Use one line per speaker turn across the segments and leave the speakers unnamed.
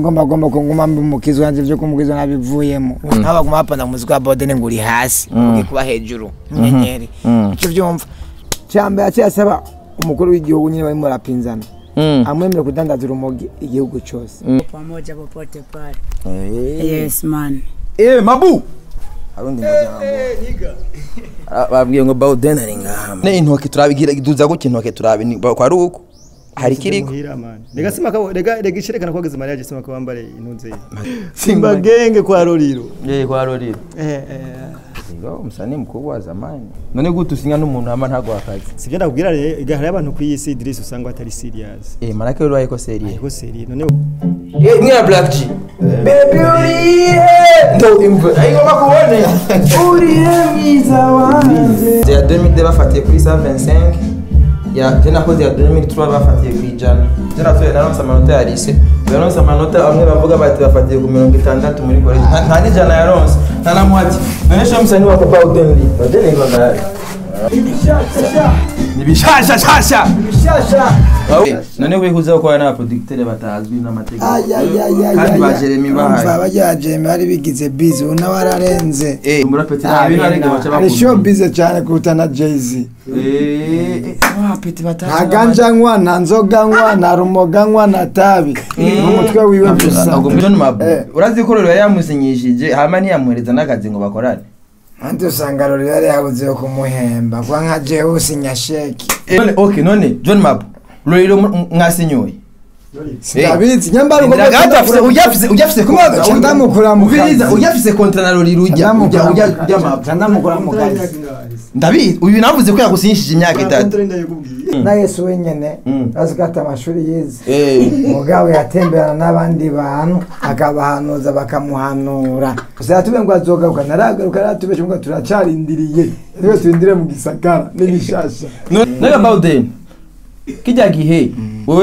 ugomba gomba kunguma umukizi wanje vyo kumugizwa nabivuyemo. Nk'abaguma bapanda umuziki wa bodene ngo uri hasi ugiye kuba hejuru inyenyeri ico vyumva cambere aciye asaba umukuru w'igihugu nyine barimo barapinzana amwemerera kudandaza urumogi igihugu cose
pamoja popote pale.
Eh,
Yes man.
eh, mabu! Arundi mujambo. Ah, babwiye ngo bawuden ari ngaha ne intoke turabigira duza gutya intoke turabi ni- kwa ari uko hari kiriko
rega sima kabo rega rega isherekana kwageze sima ko wambare intunze simba genge kwa roriro
eh kwa roriro
eh eh.
Ngo umusani mukubwa wa zamani. None gute usinya n'umuntu ama ntago akazi
sivyo ndakubwira rero iga hari abantu ku isi Idris usanga atari serious.
Eh marake rero ayiko serious
ariko serious none
eh mwa black g. Baby uriye ndo imva ayo bakubone uriye mwiza wanje ya 2000 bafatiye kuri 125 ya je nakoze ya 2003 bafatiye ku ijana je natoye naronse amanota ya lise baronse amanota amwe bavuga bati bafatiye ku mirongo itandatu muri kore nta n'ijana yaronse nta na mwati none sho musani wa papa udeni ngo ndari ni bishasha shasha none wihuza ko na producteur batazwi n'amategeko. Kandi ba Jeremy bahari
barya Jeremy bari bigize busy ubu nawe ararenze ari show busy cyane kuruta na Jay-Z nta ganja nywa nta nzoga nywa nta rumoga nywa nta tabi n'umutwe wiwe gusa
urazi ko rero yamusinyishije hama ntiyamuhereza n'akazi ngo bakorane
Andi usanga rero yari yabuze yo kumuhemba. Kwa nka Jehusi Nyasheki
none okay none. John Mabu rero mwasinyoye ujafise kontra na rori ujya ujya ujya ujya Mabu
ndamukura mu kazi
ndabizi uyu navuze ko yagusinyishije imyaka itatu
na Yesu wenyene
Mm.
azi ko ata amashuri yize mugabo yatemberana n'abandi bantu akabahanuza bakamuhanura gusa yatubwiye ngo azogaruka naragaruka yaratubeshe ngo turacarindiriye rero turindire mu gisagara n'ibishasha
none Bawden kijya gihe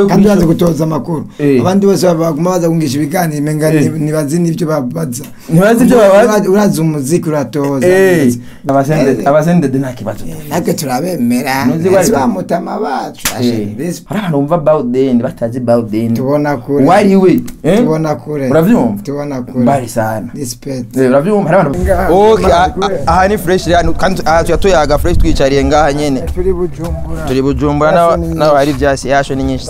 kandi bazi gutoza amakuru.
Eh.
abandi bose baguma baza kungisha ibiganiro menga
Eh.
ntibazi n'ibyo babaza
ntibazi ibyo babaza
urazi umuziki uratoza.
Eh. Abasende abasende nta kibazo
natwe turabemera.
Ari-
bamutama bacu
Eh, hari abantu bumva Bawden batazi Bawden
tubona kure.
Wari we? Eh?
tubona kure.
Uravyumva?
Tubona kure.
Mbari sana.
Respect.
Eh, uravyumva? Hari abantu
Ngaha,
okay
mbari
a-
kure.
a- aha ni kandi aha tuya tuyaga fresh twicariye ngaha nyene.
Turi bujumbura.
Turi bujumbura naho hari ivyasi yasho ni nyinshi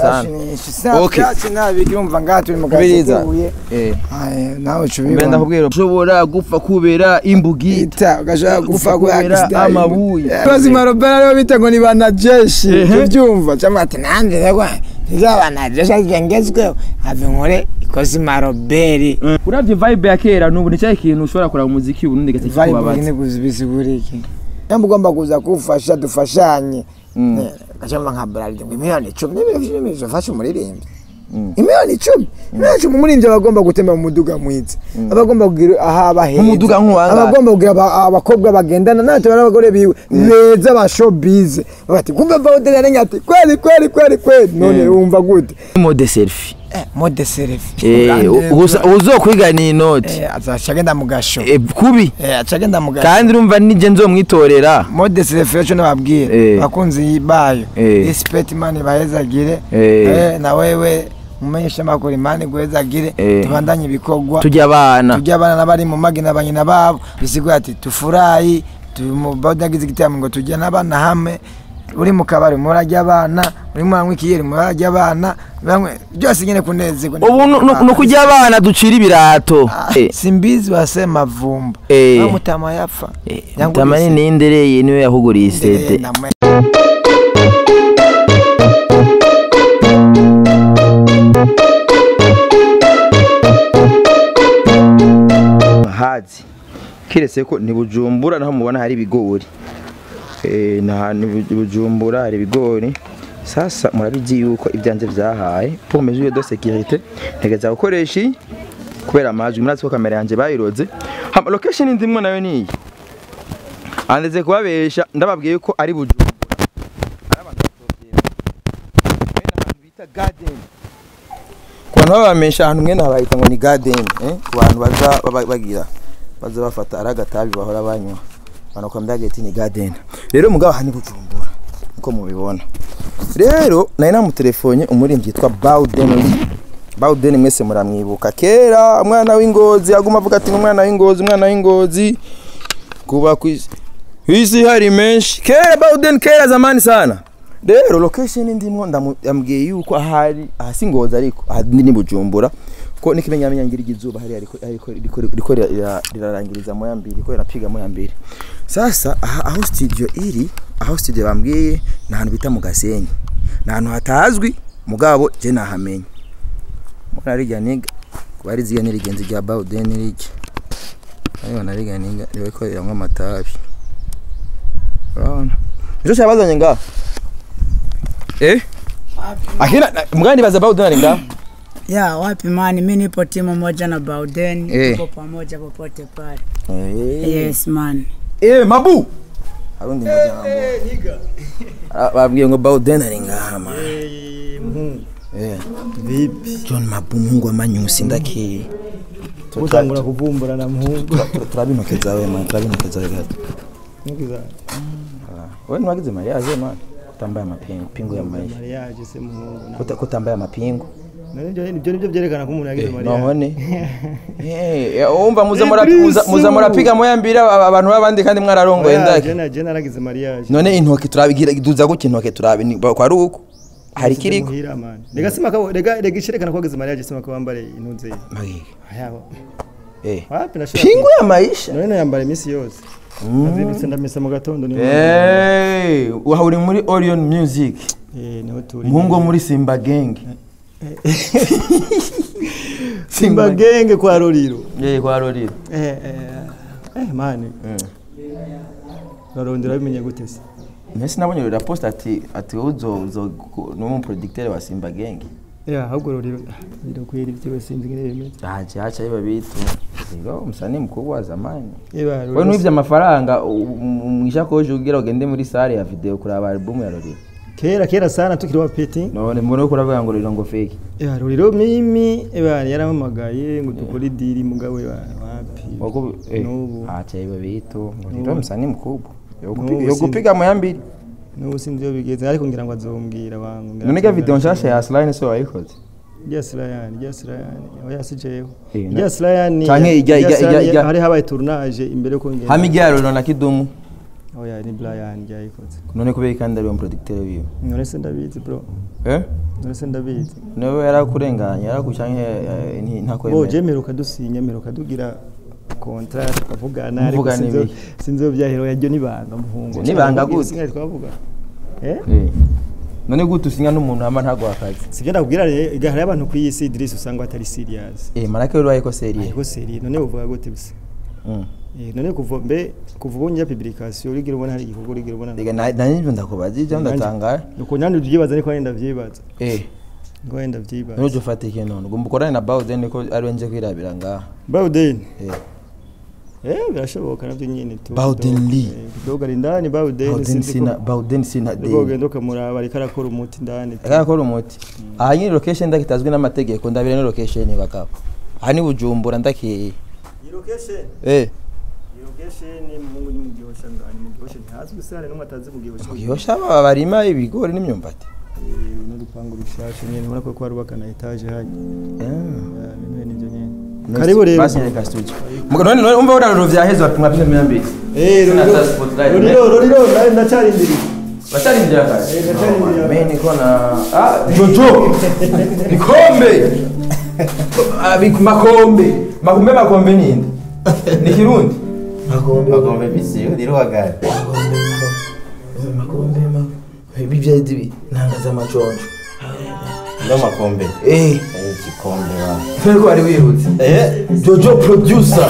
ndakubwira ushobora gupfa kubera imbugita
ita ugashaka gufa
kubera amabuye.
bazima robera ari bo bita ngo ni banajeshi tubyumva cyangwa ati nanjye rero ntizabanajeshi ariko ngezweho have nkore ikozima roberi.
Uravye vibe ya kera nubu ni cyo ikintu ushobora kuraba umuziki ubundi
vibe
kikubabaza
ni kuzibisigura iki nyamba ugomba kuza kufasha dufashanye gacamba nka bralide ngo imiliyoni icumi n'ibintu icumi zofasha umuririmbyi imiliyoni icumi imiliyoni icumi umuririmbyi aba agomba gutemba mu muduga mwiza aba agomba kugira aho aba heza aba agomba kugira aba- abakobwa bagendana. Natwe n'abagore biwe. Beza ba showbiz. Bati bawudeni yarenga ati kweli kweli kweli kweli. None wumva gute?
Mode selfie.
Mode selfie
eh uza- uzokwigana iyi noti
eh azaca agenda mu gasho
Eh, kubi?
Eh aca agenda mu gasho
kandi urumva nije nzomwitorera
mode selfie nababwira
Eh.
bakunzi bayo.
Eh.
ibahezagire
Eh.
eh na wewe mumenyesha makuru imana iguhezagire
Eh.
tubandanye ibikorwa.
Tujya abana.
Tujya abana n'abari mu magi na banyina babo. Bisigura ati tufurahi tudagize igiteramo ngo tujye n'abana hamwe. Uri mu kabari murajya abana uri muranywa ikiyeri murajya abana byose nyine kunezerwa.
Ubu ni ukujya abana ducira ibirato.
Ah,
Eh,
simbizi wasema vumba
Eh.
Mutama yapfa.
Eh,
Yangu
tamani
ise-
nindereye ni we
yahuguriye
isete hazi. Kiretse ko ni bujumbura naho mubona hari ibigori Eh, ni ahantu i bujumbura hari ibigori. Sasa murabizi yuko ibyanze byahaye pour mesure de sécurité ntegeza gukoresha kubera amajwi. Murazi ko kamera yanjye bayiroze. Location ndimwo na yo niyi andeze kubabesha ndababwiye yuko ari bujumbura. Ari abantu ahantu bita garden. Ku bantu babamesha ahantu mwene habahita ngo ni garden eh? ku bantu baza bagira baza bafata ari agatabi bahora banywa. Abantu kwa mbageti ni garden. Rero mugabo aha ni bujumbura niko mubibona. Rero nari namutelefone umurimbyi yitwa Bawden Lee bawudeni mwese muramwibuka. Kera umwana w'ingozi aguma avuga ati umwana w'ingozi umwana w'ingozi. Kuba ku isi ku isi hari menshi. Kera bawudeni kera zamani sana. Rero location ndimwo ndamu- yambwiye yuko ahari ahasi ngozi ariko aha ndi ni bujumbura. Ko n'ikimenyamenya ngira izuba hari ariko ariko riko riko rira- rirarangiriza moya mbiri riko rirapiga moya mbiri. Sasa aho studio iri aho studio bambwiye ni ahantu bita mu gasenyi. Ni ahantu hatazwi mugabo je nahamenye mwana rijya niga kuba ari ziga n'irigenzi rya bawudeni rijya ariko nariga niga riwe ko riramwa amatabi. Urabona? Nico cyabazanye ngaho eh? Akina mgani baza bawudeni ngaho
ya wapi mani? Mi nipo timu moja na bauden
Eh.
tuko pamoja popote pale.
Eh.
Yes man
eh mabu! Harundi mujambo Wapi babwiye ngo bawudeni hama. Hey, man eh
vipi?
John Mabu mungu wa manyusi ndaki.
Utangura kuvumbura na muhungu
turabinokeza we man turabinokeza we gato
Nkiza
wewe nwagize mariage man kutambaye mapingu pingu ya maisha.
kutambaya se
amapingu
ni byo byerekana ko umuntu yagize mariage
none Eh, umva muza
Eh,
murapiga aba- abantu b'abandi kandi mwararongoye
je naragize mariage
none intoki turabigira duza gutya intoki turabi ni- kwa ari uko hari kiriko?
rega sima ko rega rega isherekana ko wagize mariage sima ko wambare intunze ayabo
eh.
Wapi nashobora
pingu ya maisha.
None yambara iminsi yose. Nazindutse ndamesa mu gatondo niyo
eh uri muri Orion Music.
Eh ni ho turi.
Muhungu wo muri Simba Gang.
simba genge kwa roriro
eh kwa Roriro
eh eh eh man barondera bimenye gute se
Messi nabonye rero post ati ati uzo uzo no mu producteur wa Simba Gang
ya ahubwo roriro biro kwera ibyo sinzi ngene bimeze
aje acha iba bitu Ngo msanii mkubwa wa zamani.
Eba
wewe nuvye amafaranga mwisha koje ugira ugende muri sale ya video kuraba album ya Roriro
kera kera sana tukiri wa peti
none mbona uko uravuga ngo Roriro ngo fake?
Ya roriro mimi eba yaramamagaye ngo dukore diri mugabo wa wapi?
Wako eh
N'ubu.
acha iba bitu Roriro msanii mkubwa
N'ubu
Yokupiga- yokupiga moya mbili.
N'ubu sinzi iyo bigeze ariko ngira ngo azombwira bangu ngira
none ga
ngo
video nshasha ya Slime so wayikoze?
Rya Slayani, rya Slayani, oya si jewe.
Eh, na-
Rya Slayani.
Canke ijya-
rya
ijya-
Slayani,
ijya- ijya-
hari habaye tournage imbere ko ngenda.
hama ijya Roriro na Kidumu?
Oya ni Brian ryayikoze.
none kubera kandi ari producteur wiwe
None se ndabizi bro.
eh
None se ndabizi.
nawe yarakurenganya yarakucanke
Bo
ntakwemera
je meruka dusinya meruka dugira contrat tukavugana ariko
ibiki?
sinzo byahero yaryo nibanga muhungu.
Nibanga gute?
Twavuga. Eh?
Eh. none gute usinya n'umuntu hama ntaguha akazi
Sivyo ndakubwira igahari abantu ku isi Idris usanga atari serious.
eh marake rero wayiko serie
Ariko serious none uvuga gute bise? Eh none kuva mbe kuva ubonye publication urigira ubona hari igikorwa urigira ubona.
Ega na na nivyo ndakubaza ivyo ndatangaye
Nuko nyandi uvyibaza ariko wenda vyibaza.
eh
Ngo wenda
uje ufata iki none ugomba ukorane na Bawden ko ari we nje kwirabira ngaha
Bawden.
eh
Eh birashoboka navyo nyene tu.
Bawden. Lee.
Eh, Kidogo ari ndani Bawden
Bawden sina. Bawden sina de
ugenda ukamuraba ariko arakora umuti ndani.
aka akora umuti aha nyine location ndakitazwi n'amategeko ndabira ni location bakaba aha ni Bujumbura ndakeye
Iyi location,
eh
iyi location ni mungu ni mugihosha
barima ibigori n'imyumbati
Eh n'urupangu rushasha nyene ubona ko kwarubaka na etage hanye.
Ah.
Eh bimwe nivyo nyene. Karibu rero.
none none umva uraruro vyaheze bapimwa pime myambiri
Eh
Sina
roriro.
hata spotlight, ne?
Roriro roriro ndari ndacarindiriye.
Batari ndia kazi.
Eh, batari ndia.
Mimi niko na ah Jojo. Nikombe. Ah biku makombe. Makombe makombe ninde? Ni Kirundi.
Magombe bisi ndiro wagari.
makombe makombe. Bibya dibi nangaza maconjo.
Ndo makombe.
Eh,
Eh kikombe wa.
feko ari wihutse.
Eh
Jojo producer.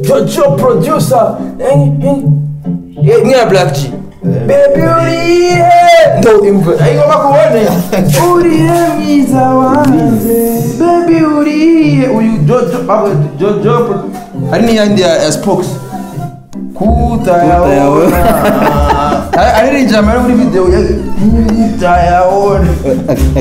Jojo producer. Eh, eh. Eh, mwe Black G. Baby uriye. Ndo imva. Ayo makubone. Uriye mwiza wanje. Baby uriye. Uyu Jojo Jojo. Pro- Hari ni yandi ya ya spokes. Kuta yaona. Ari njama muri video ya kuta yaona.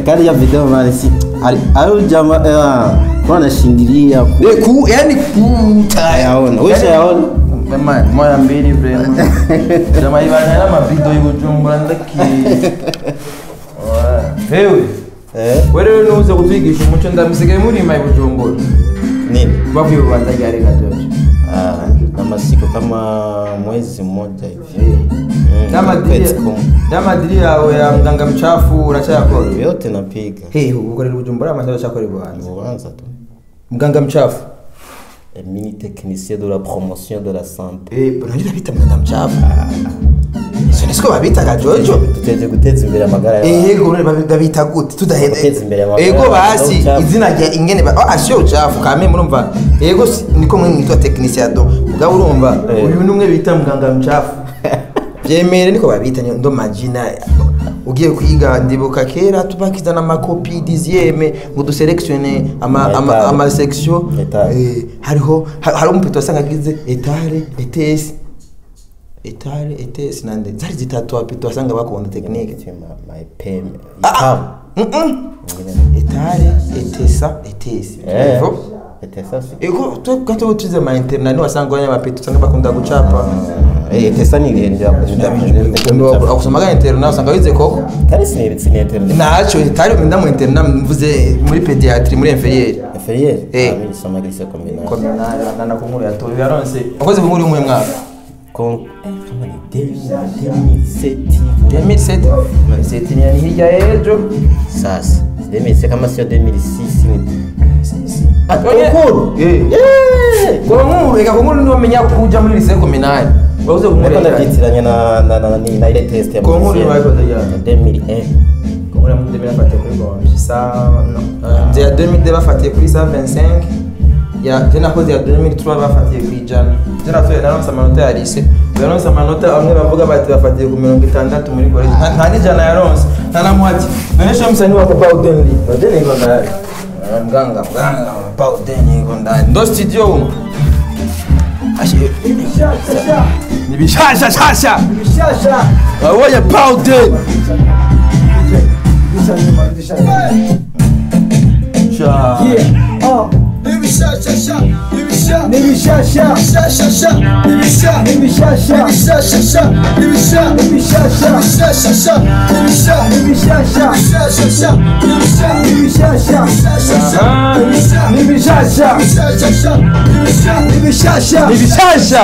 kali ya video mali si. Ali ayo jama eh kwa nashingilia
Eh, ku yani kuta
yaona. Wewe yaona.
Mama, moya mbili vrema. Jamaa ibana na mabido yuko Bujumbura ndaki. Wewe,
Eh,
we rero nuze kutwigisha umuco ndamusigaye murima i bujumbura
nini?
bavuye ubanza ryari gajojo
Ah, na masiku kama mwezi mmoja hivi. Mm,
n'amadiri
kwezi kumwe.
n'amadiri yawe ya muganga mchafu uracyakora
Yote napiga.
hey ukorera ubujumbura amasaha uracyakora ubuhanzi
Ubanza tu.
muganga mchafu
Le mini technicien de la promotion de la santé.
eh ngira bita muganga mchafu ese nisiko babita gajojo
Tuteje guteza imbere amagara yawe.
ego none babi- babita gute tudaheze
Guteza imbere amagara
ego
y'abantu,
basi izina rya ingene ba ah sio uchafu kame murumva ego si- niko mwe mwitwa technicien do mugabo urumva
Eh.
uyu numwe bita muganga mchafu byemere niko babita ndo majina ugiye kwiga ndibuka kera tubakizana amakopi dixieme ngo duselektione ama, ama,
Etale.
ama section
Etale.
eh, hariho ha- hari umupito wasanga agize etale etesi etale etesi nande zari zitatu apito wasanga bakunda tekinike
Tu ma my pen.
Ah, ah. Mm-mm. etale etesa etesi
Eh.
Hivyo.
Était ça aussi.
ego gato tuze ma internet ni wasanga wanya mapito usanga bakunda gucapa
Eh, était ça ni ngende ya.
akusomaga internet usanga wize koko
Kari sini sini internet.
ntacyo itari umenda mu internet mvuze muri pediatri muri inferiere
Inférieur.
Eh.
Ah, mimi nisoma glisse combination.
kominari nana ku nkuru yatoye yaronse wakoze ku nkuru y'umuhe mwaka
Con eh kama ni 2007.
2007 2007 ni yani hirya y'ejo
Sasa. 2007 kama sio 2006 ni. Ah,
Oye.
Konkuru.
Eh.
Eh.
ku nkuru reka ku nkuru ntiwamenya kuja muri lycée kominari wakoze ku nkuru
Niko
ya
navyitiranya na na na ni na ile test ya
Ku nkuru
musicien.
bayikoze ryari?
2001.
ku nkuru ya muri 2000 bafatiye kuri bonje sa no ya 2002 bafatiye kuri sa 25 ya je nakoze ya 2003 bafatiye ku ijana je natoye naronse amanota ya lycée yaronse amanota amwe bavuga bati bafatiye ku mirongo itandatu muri college. Nta- nta n'ijana yaronse tana muhati none sho musani wa papa udeni udeni ngo ndari Ah, mganga mganga pa udeni ngo ndari ndo studio umu Ashe ni bishasha shasha. Wabonye pa udeni Ibishashasha ibisha n'ibishasha. Ibishashasha ibisha n'ibishasha. Ibishashasha ibisha n'ibishasha. Ibishashasha ibisha n'ibishasha. Ibishashasha ibisha n'ibishasha. Ibishashasha ibisha n'ibishasha. Ibishashasha ibisha n'ibishasha. Ibishasha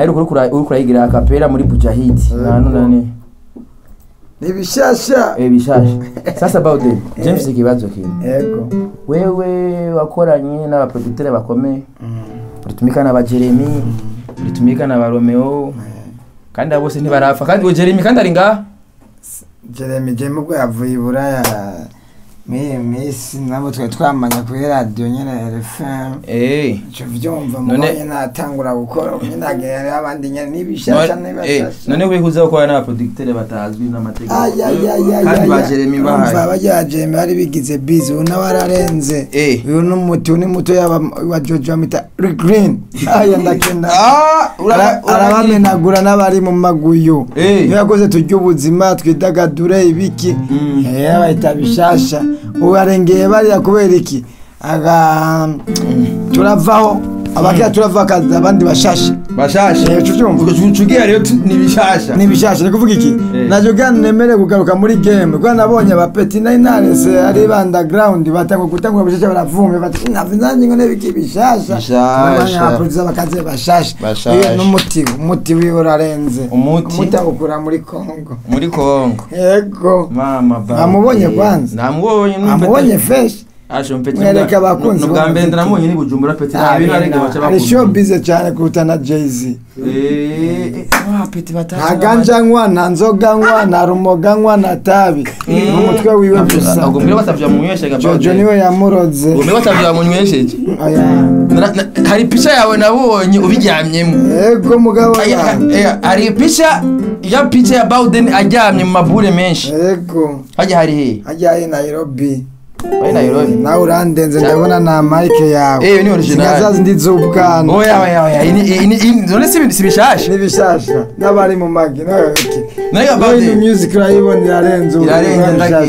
nayo kuri kura- uri kurayigira akapera muri Bujahidi. Na nani
ni bishasha.
Eh bishasha. Sasa Bauden James ikibazo kimwe
yego
wewe wakoranye n'abaproducteur bakomeye uritumika na ba Jeremy? Uritumika na ba Romeo? Kandi abo bose ntibarafa kandi uwo Jeremy kandi ari ngaha
jeremy jemu ubwo yavuye i miyi minsi nabo twari twamanya kuri radiyo nyine rfm
eh
icyo byumva
None-
mubonye natangura gukora nyine hagera abandi nyine n'ibishasha
Eh,
n'ibashasha.
none wihuza gukora n'abaproducteur batazwi n'amategeko. Kandi ba Jeremy
umva
bahari.
bajya jeremy bari bigize bizi ubu nawe ararenze.
Eh.
uyu ni umuti uyu ni muto yaba wa jojo bamwita green. Aya ndakenda.
Ah
Ara- arabamenagura n'abari mu maguyu.
Eh.
iyo yakoze turya ubuzima twidagadure ibiki.
Mm.
Eh, bayita bishasha. oyo alengera balira kubeeriki aga mm, tulavaho abakira turava akazi abandi bashashe.
Bashasha
Eh, cyumva
ko rero ariyo ni bishasha.
Ni bishasha. Ni kuvuga iki?
Eh.
gani ubwana nemere kugaruka muri game. Kwa nabonye abapeti nari narese ari ba underground batanga gutangwa bishasha baravumwe bati ntabwo nanjye ngo nebiki bishasha.
Bishasha.
Abaproducer bakaze bashasha. Iyo n'umuti umuti wiwe urarenze.
Umuti?
awukura muri Kongo
muri Kongo
yego.
Mama ba
Namubonye kwanza?
namubonye
amubonye fresh
asho mpeti
Mwereke abakunzi
bwa mbere ndaramubonye ni Bujumbura peti na bintu arenge bacha
ari show bize cyane kuruta na Jay-Z.
Eh ah peti batacha
nta ganja nywa nta nzoga nywa nta rumoga nywa nta tabi. Ni umutwe wiwe gusa.
mbere batavya munyweshe
jojo ni we
yamuroze mbere batavya munywesheje. Na- na- hari picha yawe nabonye ubiryamyemo.
Yego mugabo.
Aya- aya- hari picha ya picha ya Bauden aryamye mu mabure menshi.
Yego.
Hajya hari he?
Ajyaye Nairobi.
Bari Nairobi
nawe urandenze ndabona na mike yawe
Eh, ni original.
Singa za zindi z'ubwana
oya oya oya ini ini ini none si si bishasha
n'ibishasha n'abari mu magi n'ababiki
Nayo about
Boy
it.
music urayibona irarenze
irarenze
ibishasha.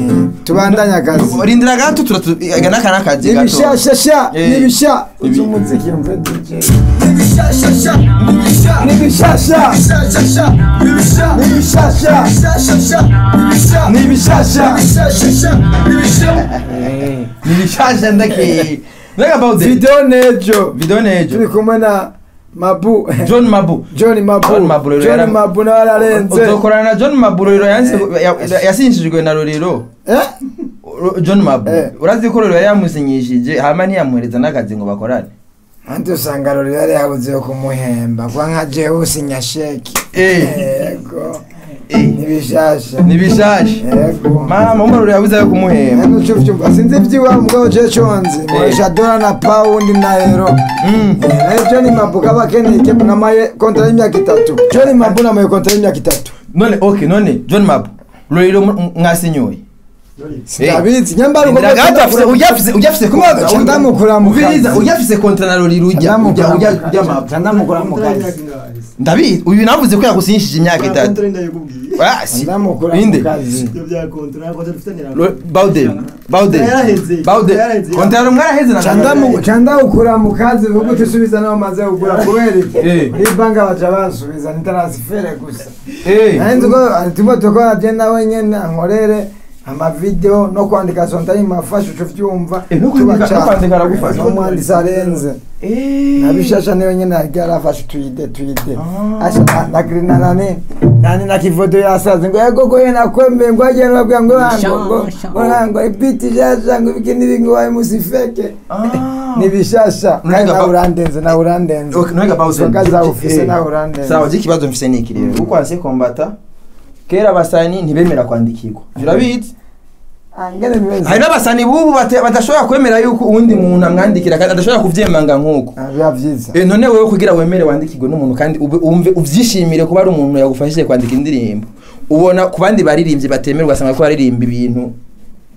Ndage
Eh, tubandanye akazi
rindira gato turatu aga naka nakazi gato
n'ibishashasha
Eh.
n'ibisha
Ibi-
uzi umuziki mve DJ? N'ibishashasha n'ibishasha n'ibishasha n'ibishasha
ni bishasha ndake. Nayo about it
video nejo.
Video nejo.
Turi kumwe na mabu.
John Mabu.
John Mabu.
John Mabu rero
nawe ararenze
uzokorana na John Mabu rero ya- yasinjijwe na Rorero
eh?
John Mabu.
Eh.
urazi ko yari yamusinyishije hama ntiyamuhereza n'akazi ngo bakorane.
Andi usanga rero yari yabuze yo kumuhemba. Kwa nka jewe usinya sheki.
Eh.
yego.
Eh.
nibishasha.
Ni bishasha
yego.
Mama umwe Rorero yabuze ayo kumuhemba.
Sinzi iby'iwa mugabo je chonzi muresha dola na pound na euro
Mm.
na yo John Mabu kaba keneye kepu na maye kontra y'imyaka itatu. John Mabu na maye kontra y'imyaka itatu.
None okay none. John Mabu. Rorero mu- mwasinyoye ndabizi uyu navuze ko yagusinyishije imyaka itatu
Kontra ndayikubwiye.
Ah, si.
ndamukura mu
Inde?
kazi
Ibyo bya kontra kontra dufitanye na
Ro- Baude Baude.
Yaraheze.
Baude.
Yaraheze.
kontra mwaraheze na
Chandamu chandawukura mu kazi vuga utusubiza naho maze kugura kubera iki
Eh.
muri banka baca bansubiza nitarazifere gusa
eh.
Nanzi ko turimo turakora agenda wenyene ankorere amavideo no kwandika sontari mafasha uco vyumva
Eh, no kwandika- no kwandika aragufasha.
nomwandisa arenze.
Eh.
Nabishasha niyo nyene arya arafasha tuyide tuyide
Ah.
asha ndakirina nani nani? Na kivodo yasaze ngo yego ko yena kwembe ngo agenda babwira ngo ngo ngo ngo ibiti jasha ngo ibiki nibi ngo waye musifeke.
Ah.
nibishasha.
Nega
kandi nawe urandenze nawe urandenze
Okay, nega Baude
Soka za ufise nawe urandenze
sawa je kibazo mfise niki rero? Uko anse kombata? Kera abasani ntibemera kwandikirwa. Urabizi
Ah,
hari n'abasani bubu badashobora kwemera yuko uwundi muntu amwandikira kandi adashobora kuvyemanga nk'uko.
Ah,
Eh, none wewe kugira wemere wandikirwe n'umuntu kandi ube- umve uvyishimire kuba ari umuntu yagufashije kwandika indirimbo. Ubona ku bandi baririmbyi batemerwa ugasanga ko baririmba ibintu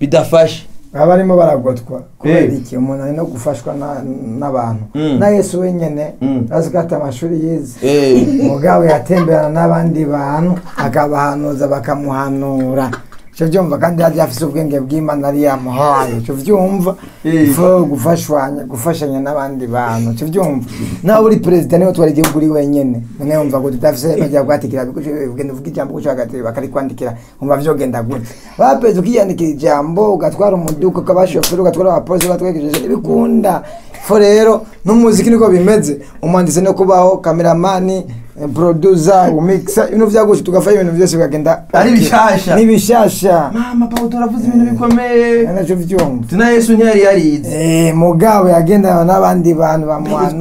bidafashe.
Baba barimo baragotwa kubera
Eh.
iki umuntu ari no gufashwa na- n'abantu
Mm.
na yesu wenyene
Mm.
azi ko ati amashuri yize
Eh,
mugabo yatemberana n'abandi bantu akabahanuza bakamuhanura icyo byumva kandi yari afise ubwenge bw'imana yari yamuhaye. Icyo byumva
Eh.
gufashanya gufashanya n'abandi bantu. Icyo byumva nawe uri perezida ni we twari igihugu uri wenyene. None wumva ngo tudafise bajya kwatikira ugenda uvuga ijambo guca hagati bakarikwandikira wumva vyogenda gute. Bapeze ukiyandikira ijambo ugatwara umuduka ukabashoferi ugatwara abapolisi batwegejeje ibikunda fo rero n'umuziki niko bimeze. Umwanditsi no kubaho kameramani producer umixa ibintu vyagusha tugafanya ibintu vyose bikagenda
Ari bishasha.
ni bishasha.
Mama paul turavuze ibintu bikomeye.
Nacyo vyumva
tuna yesu ntiyari yarize
Eh, mugabo yagendana n'abandi bantu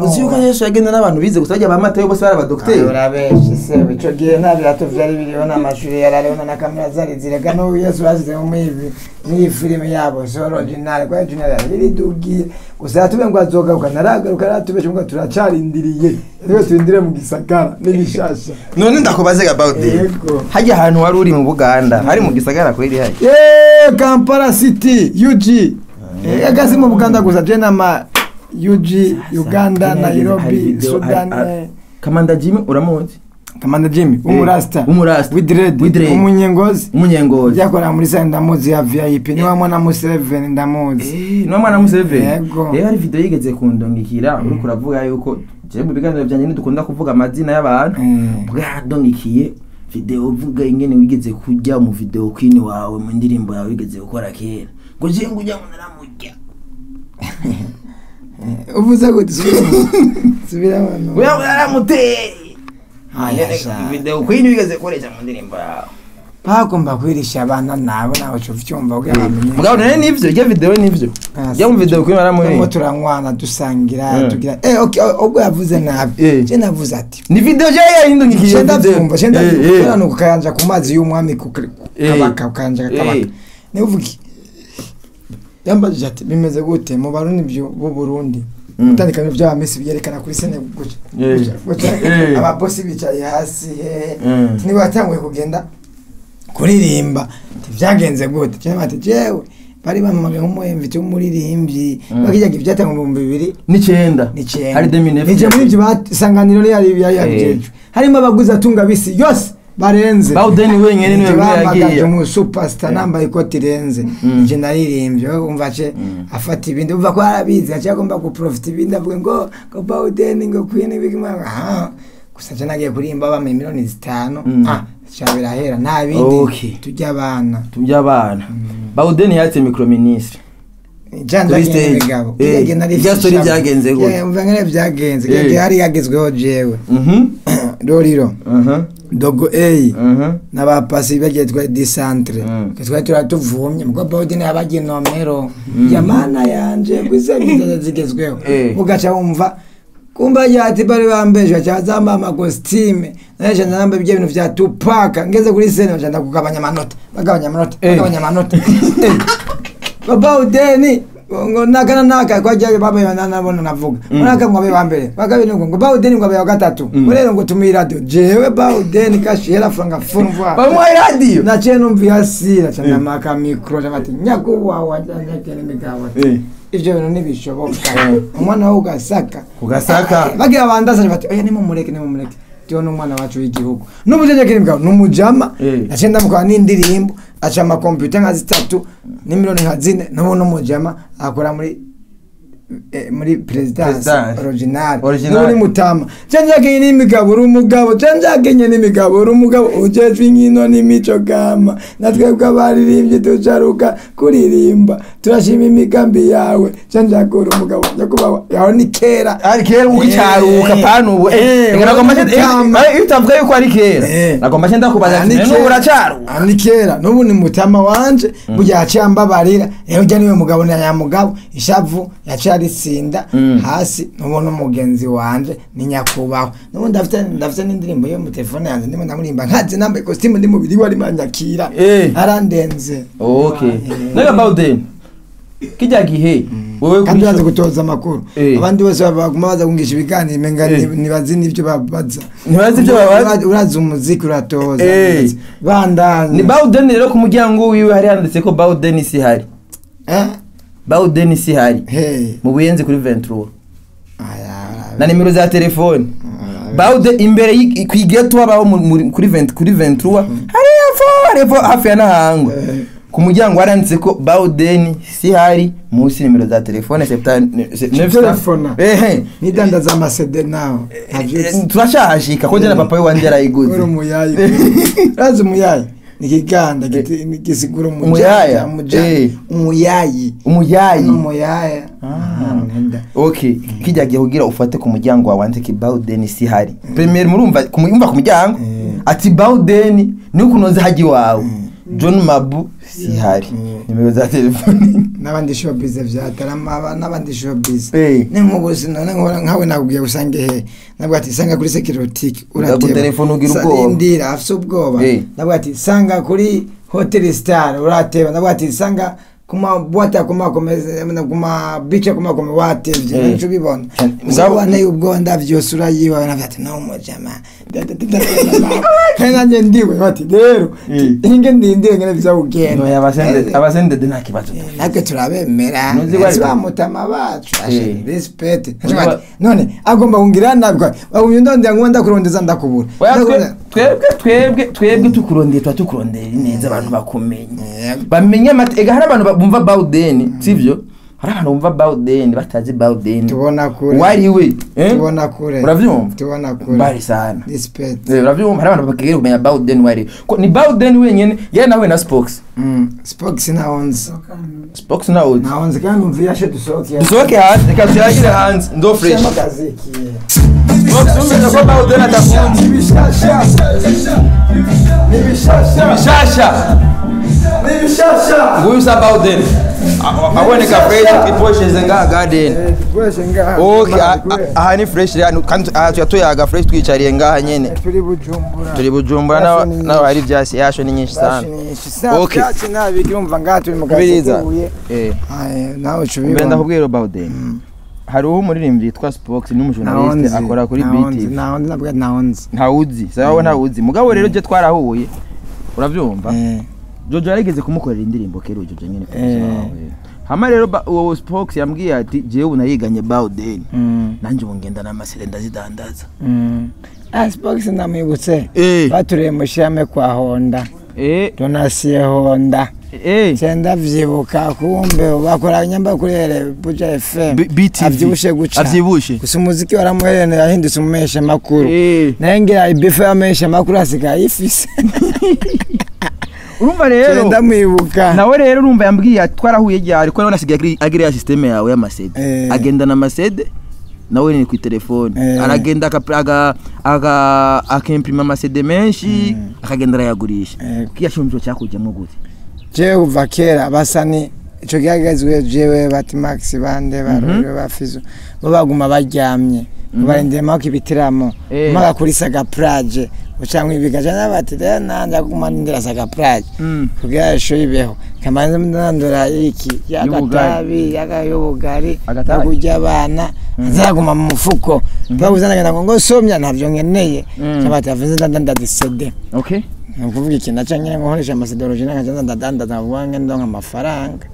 uzi yuko yesu yagenda n'abantu bize gusa bajya bamatayo bose bari abadogiteri
urabeshe se ico gihe nta birato vyari biriho n'amashuri yari ariho na kamera zari zirega n'ubu yesu bashyize mu ivi. N'iyi filime yabo so original kwa original yari ridugiye gusa yatube ngo azogaruka naragaruka yaratubeshe ngo turacarindiriye rero turindire mu gisagara n'ibishasha
none ndakubaze about it hajya ahantu wari uri mu buganda hari mu gisagara kweli hari
Yeee, kampala city ug agasi mu buganda gusa je nama ug uganda nairobi sudan eh.
kamanda jimmy uramuzi?
Kamanda jimmy red
With red.
umunyengozi.
Umunyengozi.
Yakora muri sale ndamuzi ya vip ni wa mwana museveni ndamuzi.
Eh, no mwana museveni. Rero hari video yigeze kundongikira. Uriko uravuga yuko je mu biganiro byanjye ntidukunda kuvuga amazina y'abantu. Bwadongikiye video uvuga ingene wigeze kujya mu video queen wawe mu ndirimbo yawe wigeze gukora kera. Ngo je ngo ujya ngo naramujya
uvuze gute? Subiramo subiramo no.
Wewe naramuteye
Aya, sha.
video queen wigeze koresha mu ndirimbo yawe
bagomba kwirisha abana nabo nawe cyo vyumva kugira bamenye
mugabo none nivyo rya video nivyo.
Ah,
rya mu video queen
turimo
naramuri
turanywana dusangira
Mm.
tugira. Eh okay ubwo yavuze nabi.
Eh.
je navuze ati
ni video je yahindungikiye
Chenda
video.
vyumva chenda
Eh, eh.
nuko kayanja ku mazi y'umwami ku kabaka kayanja kabaka. Ni uvugi yambajije ati bimeze gute mu barundi byo bu Burundi?
Mm.
utandikanye by'abamisi byerekana kuri sene ababosi bicaye hasi he
Mm.
niba yatanguye kugenda kuririmba. Byagenze gute? Cyangwa ati jewe bari bamamaga nk'umuhemviti w'umuririmbyi bakijyaga ibyatanga mu bihumbi bibiri.
N'icyenda.
N'icyenda.
Hari demine
nije muri ibyo basanganiro yari yabijejwe harimo abaguzi atunga bisi. Yose. Barenze.
Bawudeni wenyine ni
we
yagiye
umu superstar nambaye ikoti rirenze nje naririmbye umva ce afata ibindi. Umva ko arabizi aciye agomba guprofita ibindi avuga ngo ngo bawudeni ngo queen bigima ah gusa je nagiye kurimba bamwe miliyoni zitanu. Ah cha birahera nta bindi. Tujya abana.
Tujya abana. Bawudeni yatse mikoro minisitiri Eh, irya story byagenze gute?
umva ngene byagenze.
Eh.
hari yagezweho jewe.
Mhm.
Roriro
Mhm.
dogo A.
Mhm.
n'abapasi bagiye twari disantre.
Mm.
twari turatuvumye mugo bawudini yabagiye nomero yamana yanje gusa ngizo zigezweho.
Eh.
ugaca wumva kumba yati bari bambeje baca bazamba amakositime naje namba ibyo bintu vya tupaka ngeze kuri sene baca ndakugabanya amanota. Bagabanya amanota
Eh.
bagabanya amanota. Ngo bawudeni ngo naka na naka kwajya babaye nabona navuga. Naka ngo abe bambere bakabiri ngo ngo bawudeni ngo abe wa gatatu. Rero ngo tumi radio. Jewe bawudeni kashira franga funva
bamuhaye radiyo
naciye numva yasira cyane amaka mikro cyangwa nyakuwawa cyangwa n'imigabo
Eh.
ivyo bintu ntibishoboka umwana wo ugasaka.
Ugasaka.
Bagira bandazanye bati oya nimumureke nimumureke tiyo n'umwana wacu w'igihugu n'ubujeje bwawe n'umujama
Eh.
naciye ndamukora n'indirimbo aca amakompiyuta nka zitatu n'imiliyoni nka zine n'ubu n'umujama akora muri muri perezidansi n'ubu ni mutama. Canjagenye n'imigabo uri umugabo. Canjagenye n'imigabo uri umugabo. Ujejwe inkino n'imico gama natwebwe abaririmbyi tucaruka kuririmba. Turashima imigambi yawe. Canjaga uri umugabo. Nyakubahwa yawe ni kera.
Ari kera ukicaruka
Eh.
pani ubu
Eh,
nce- eh, eh, iyo utavuga yuko ari kera.
Eh.
nagomba ati
kera.
n'ubu uracaruka?
Aha ni kera. N'ubu ni mutama wanje. Burya yaciye ambabarira. Rero ujya ni we mugabo na nyamugabo ishavu yaciye arisinda
Mm.
hasi n'ubu n'umugenzi wanje ni nyakubahwa n'ubu ndafite n'indirimbo yo mu telefone yanjye ndimo ndamurimba nkaze nambaye kositimu ndi mubiri we arimo anyakira
Eh.
arandenze
okay naga bawudeni kijya gihe wowe
kandi bazi gutoza amakuru
Eh.
abandi bose baguma baza kungisha ibiganiro menga
Eh.
ntibazi n'ibyo babaza
Ntibazi ibyo babaza?
urazi umuziki uratoza
Eh.
bandanye
ni bawudeni rero ku muryango wiwe hari handitse ko bawudeni si hari
Eh?
Bawudeni si hari mu buyenzi kuri ventura.
Aya,
na nimero za telefone bawude imbere ku igeto habaho muri- kuri vent- kuri ventura. Hari fo hariya fo hafi ya nahangwa
Eh.
ku muryango waranditse ko bawudeni si hari munsi nimero za telefone?
Nidandaza amasede nawe
Eh, turashahashika ko na papa we wanjye arayiguze
uri umuyayi urazi umuyayi ni kisiguru gisigura
Umuyaya? Eh.
umuyayi.
Umuyayi.
Umuyaya Nenda.
okay. Kijya gihe kugira ufate ku muryango wawe wandike bawudeni si hari premier murumva kumuyumva ku muryango? Ati bawudeni ni ukunoza haji wawe. John mabu si hari. Nimero za telefone
n'abandi showbiz vyatarama n'abandi showbiz.
Eh.
ni nk'ubuzi nkawe nakubwiye usange he nabwo ati sanga kuri security
Ndagutelefona ugira
Sa-
ubwoba.
nabwo ati sanga kuri hotel star urateba nabwo ati sanga kuma boîte akumakomeze kuma bice akumakome watevye
Eh.
nico
mugabo
wane ubwo ndavyose urayiwa navuga ati no mujama nanje ndiwe bati rero
Eh.
inge ndindire ngene vyawugenda
no abasende abasende nta kibazo
natwe turabemera
Nuzi ko ari-
bamutama bacu
Eh.
respect.
Nuzi ko-
none agomba kungira nabwo bagumye ndondera ngo ndakurondeza ndakubura
twebwe twebwe twebwe tukurondeye tuba tukurondera neza abantu bakumenye bamenye amate ega hari abantu ba- bumva bawudeni sivyo? Hari abantu bumva bawudeni batazi bawudeni
tubona kure.
Wari we eh?
tubona kure.
Uravyumva?
Tubona kure.
Mbari sana.
Respect.
Eh, uravyumva? Hari abantu bakigira kumenya bawudeni wari ko ni bawudeni wenyene yari nawe na spox
Mm. spox Ons.
Spox na Ons.
Na Ons kandi umva yashe dusoke
dusoke hanze reka tuyagire hanze ndo fresh. spox umeze ko bawudeni atafunze
ibishasha n'ibishasha.
Bishasha
n'ibishasha
nguyu sa bawudeni aboneka fresh iposheze ngaha garden Okay, aha ni fresh rero kandi aha tuya tuyaga fresh twicariye ngaha nyene
turi bujumbura.
Turi bujumbura naho hari yasho ni nyinshi sana Okay.
okay nabiki umva ngaha turi mu gasekebuye
eh.
Nawe
mbere
ucubibona
ndakubwira bawudeni hariho umuririmbyi yitwa spox ni umujournaliste akora kuri
nahonze
ntawuzi. Sawa ntawuzi. Mugabo rero je twarahuye uravyumva jojo yarigeze kumukorera indirimbo kera jojo nyene
Eh.
wawe. Hama rero ba- uwo spox yambwiye ati jewe ubu nariganye bawdeni
Mm,
nanjye ubu ngenda n'amasere ndazidandaza.
Mm. ah spox ndamwibutse
Eh.
baturiye mushirame kwa honda.
Eh.
Donasiye honda.
eh
cyenda vyibuka kumbe bakora nyamba kurere buja fm
BTV.
avyibushe guca.
Avyibushe.
gusa umuziki waramuherene yahindutse umumesha makuru.
Eh.
naye ngira ya y'amesha makuru asigaye ifise
urumva rero.
Cyenda mwibuka.
Nawe rero urumva yambwiye twarahuye ryari? Ko none asigaye agiri- ya systeme yawe y'amasede.
Eh.
agendana amasede nawe ni ku telefone.
Eh.
aragenda akempirima amasede menshi akagenda arayagurisha.
Eh.
kiya cyumviro cyakujyamo gute
jewe kuva kera basa ni ico gihagazwe jewe bati max bande barore bafizo bo baguma baryamye. Barindiyemo ko ibitiramo.
Eh.
maga kuri saga plage ucamwe ibigaja bati rero nanje aguma ndira saga plage
Mm.
kugira isho ibeho kamanze ndandura iki? Y'agatabi y'agayobugari
Agatabi.
kurya abana azaguma mu mufuko. Baguzanaga ngo ngo somya ntavyo nkeneye.
Mm.
cyabati avuze ndandadisede
okay.
Ni ukuvuga ikintu naca nyine nkoresha amasedoroji n'akaza ndadandaza vuba ndonka amafaranga.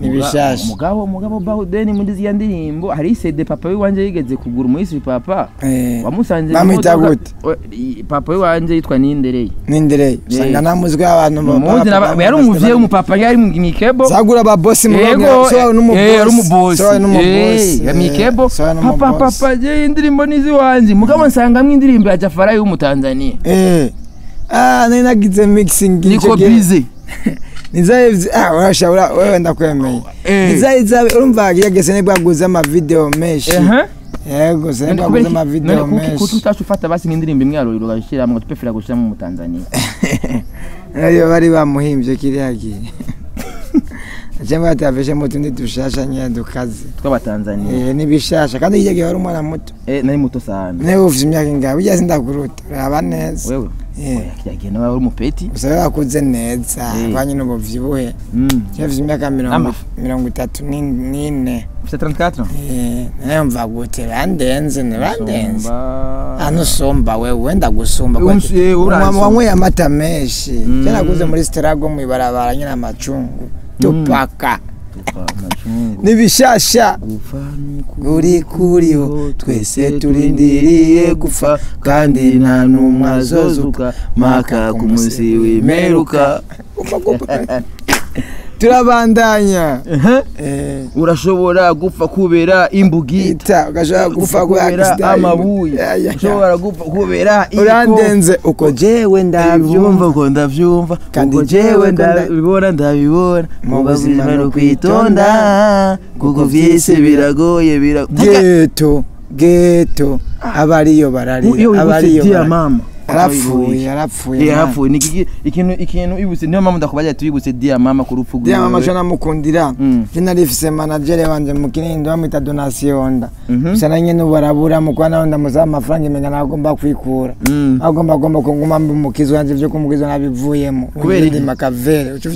N'ibishasha
umugabo umugabo bawudeni muri ziriya ndirimbo. Hari isede papa w'iwanje yigeze kugura umuyisi papa?
Eh,
wamusanze mu
bamwita gute?
I- papa w'iwanje yitwa nindereye.
N'indereye. Usanga
Eh.
namuzwi abantu ba-
yari umuvyeyi w'umupapa yari mu mikebo.
Zagura ababosi mu
yego
Rwanda, so wawe n'umubosi.
eh, yari umubosi. Eh, ya
Eh,
mikebo. papa papa je indirimbo nizi wanje mugabo nsangamwe indirimbo ya Jafara y'umutanzania
Eh. Ah, nari nagize mixing
niko bize
nizaye vyi- ah urasha ura- wewe ndakwemeye.
Eh.
nizaye zabe urumva yagese ne bwaguze ama video menshi yego se bwaguze
kubera
ama
iki-
video
none kuki- kuki
menshi
utacu ufata basi nk'indirimbo imwe yarorero ugashyiramo tupefera gushyiramo umutanzania
ariyo bari bamuhimbye kiriya gihe cyangwa bataveshe mu tundi dushasha nyine dukaze.
Tw'abatanzania.
Eh, n'ibishasha. Kandi hirya gihe wari umwana muto.
Eh nari muto sana.
Niba ufite imyaka ingahe? Ujya sindakuruta. Uraba neza.
Wewe.
Eh.
Yagiye nawe uri umupeti.
Gusa we wakuze neza
Eh.
avanye n'ubuvyibuhe
Mm.
ufite imyaka mirongo itatu n'in- n'ine.
Ufite 34
Eh, na yo mva gute? Bandenze ntibandenze hano usumba. Wewe wenda gusumba
eh,
wanyweye amata menshi.
Mm.
kera naguze muri sterago mw'ibarabara nyine amacungu. Tupaka.
Nuku-
uri kuriho twese turindiriye gupfa kandi nta n'umwe azozuka. Maka ku munsi w'imperuka turabandanya. Eh,
urashobora gupfa kubera imbugita
ita ugashobora gupfa kubera
amabuye ushobora gupfa kubera iko.
urandenze uko jewe
ndabyumva uko ndabyumva
Kandi
uko
jewe
ndabibona ndabibona
Mu buzima
buzima
no
no kwitonda kuko vyese biragoye biragoye
geto geto abariyo bararira abariyo bararira.
Mama
yarapfuye yarapfuye
Eh,
man.
yarapfuye ni iki- ikintu ikintu ibutse niyo mpamvu ndakubaza ati wibutse dia mama ku rupfu
dia mama
rwiwe.
cyo namukundira
Mm.
je narifise managere wanje mu kinindo bamwita donation nda
Mhm.
gusa nanjye n'ubu barabura mu kuba nawe ndamusaba amafaranga imenya nagomba kwikura
Mm.
agomba agomba kuguma mumukizi wanje vyo kumukiza nabivuyemo
Kubera iki?
makavere uco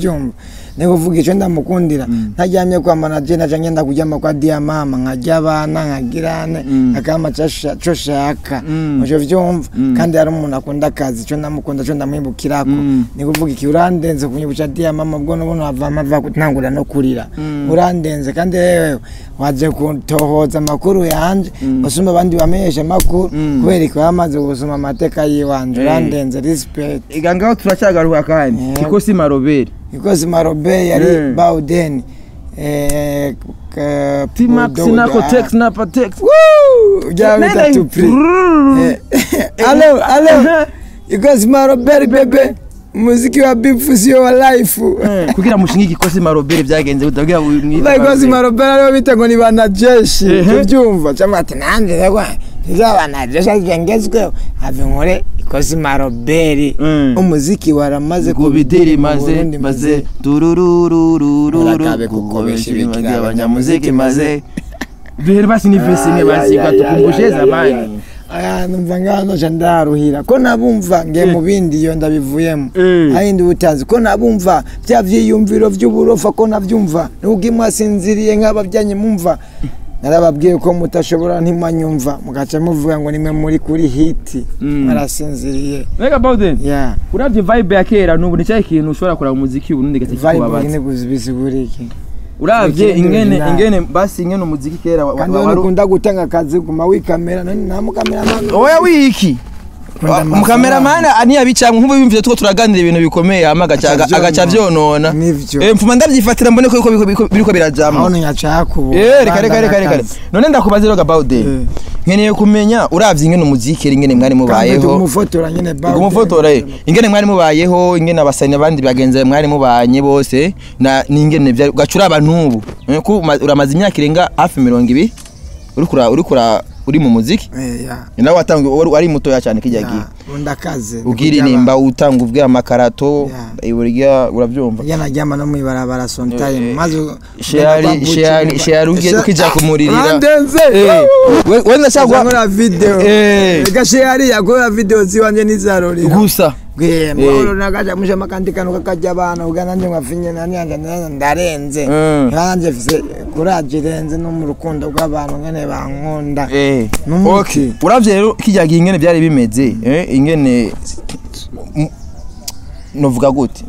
vyumva ni kuvuga ico ndamukundira ntaryamye kwa manager naca ngenda kuryama kwa dia mama nkarya abana nkagirane
Mm.
akama co shaka
Mm.
vyumva
Mm.
kandi ari umuntu akunda akazi ico ndamukunda co ndamwibukirako
Mm.
ni kuvuga iki urandenze kunyibuca dia mama ubwo nubuno havama ava ntangura no kurira
Mm.
urandenze kandi wewe waje kutohoza amakuru yanje
Mm.
usumba abandi bamenyesha amakuru
Mm.
kubera ko bamaze gusoma amateka yiwanje
Eh.
urandenze
Ega ngaho turacyagaruka kandi
Eh.
kiko si maroberi
ikosi marobe yari
Eh.
bauden eh, ka-
timax
Bulldogs,
nako
ah.
tex napa tex
Woo! ujya
Nenda
bita
hii-
tupri Eh, alo alo ikosi maroberi bebe muziki wa bifu sio wa life
kugira mushinge igikosi maroberi byagenze butagira
Ba ikosi maroberi ari bo bita ngo ni banajeshi
Ehe.
ubyumva cyangwa ati nanjye rero ntizaba banajeshi agengezweho have nkore ikosi maroberi.
Mm.
umuziki waramaze
kubidiri maze maze
Murakabe
turururururu
kukobesha ibikira
abanyamuziki
abanyamuziki
maze. duhere basi ni vesi imwe basi batukumbushe zamani
aya numva ngaho ndaruhira. Ko nabumva ngiye mu bindi iyo ndabivuyemo?
Eh.
ayindi butazi ko nabumva bya vyiyumviro vy'uburofa ko navyumva. Nubwo imwe asinziriye nk'abavyanyi mumva narababwiye ko mutashobora ntimanyumva. Mugaca muvuga ngo nimwe muri kuri hiti
Mm.
marasinziriye
Mbega Bawden
ya.
uravye vibe ya kera n'ubu ni cyahe kintu ushobora kuraba umuziki uburundi gase
vibe
kikubabaza.
nyine bisiguriki
uravye
Ikindi
ingene ingene basi ingene umuziki kera
kandi ukunda gutanga akazi guma wikamera nta mukameramani
oya wiki!
Ukunda amafaranga.
mukameramani ntiyabicamwe nk'ubu yumvise tuko turaganira ibintu bikomeye hama agaca
Nivyo.
Eh, mfuma ndavyifatira mbone ko biriko-
nyacakubu
Eh, reka reka reka reka none ndakubaza rero day.
Eh.
nkeneye kumenya uravye ingene umuziki ingene mwari mubayeho.
Umufotora
ingene mwari mubayeho ingene abasani abandi bagenzi mwari mubanye bose na n'ingene vyari ugacura abantu ubu. Uramaze imyaka irenga hafi mirongo ibiri? Uriko ura- uriko ura- uri mu muziki
Eh, ya
nawe watanga wari wari mutoya cyane kijya gihe
ya ndakaze
ubwiririmba utanga ubwira amakarato
Yeah.
burya uravyumva
ya naryama no mwibarabara sometime maze
shari shari shari ugiye ukija kumuririra
andenze
Eh, we- we ndashaka
nkora video
Eh.
reka shari yakora video ziwanje nizarorira
gusa
gwemba nagaja musha makandi kanu kakajya abana ugana nje mwafinye nani nani ndarenze
Mm.
nanje mfise kuraje irenze no mu rukundo rw'abantu ngene bankunda
Eh,
N'umuti.
okay. uravye rero kijya gihe ingene byari bimeze eh, ingene novuga gute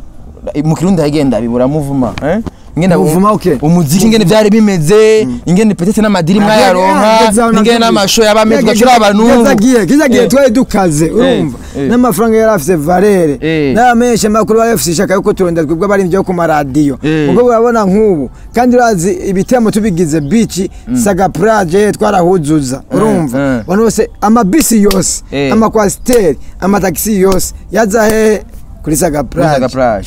mu kirundi hagenda bibura muvuma eh? Ingene
Muvuma, okay.
umuziki ingene byari bimeze ingene petete n'amadiri mwayaronka ingene n'amasho yabameze ugacura abantu
kizagiye kizagiye
Eh.
twari dukaze urumva
eh.
n'amafaranga yari afise valere
Eh.
n'abamenyesha makuru bari bafise ishaka yuko turondera twebwe bari ibyo ku maradiyo
Eh.
ubwo urabona nk'ubu kandi urazi ibitemo tubigize bici saga plage twarahuzuza urumva
eh.
abantu bose amabisi yose
Eh.
amakwasiteri amatagisi yose yaza hehe kuri saga plage
Plage.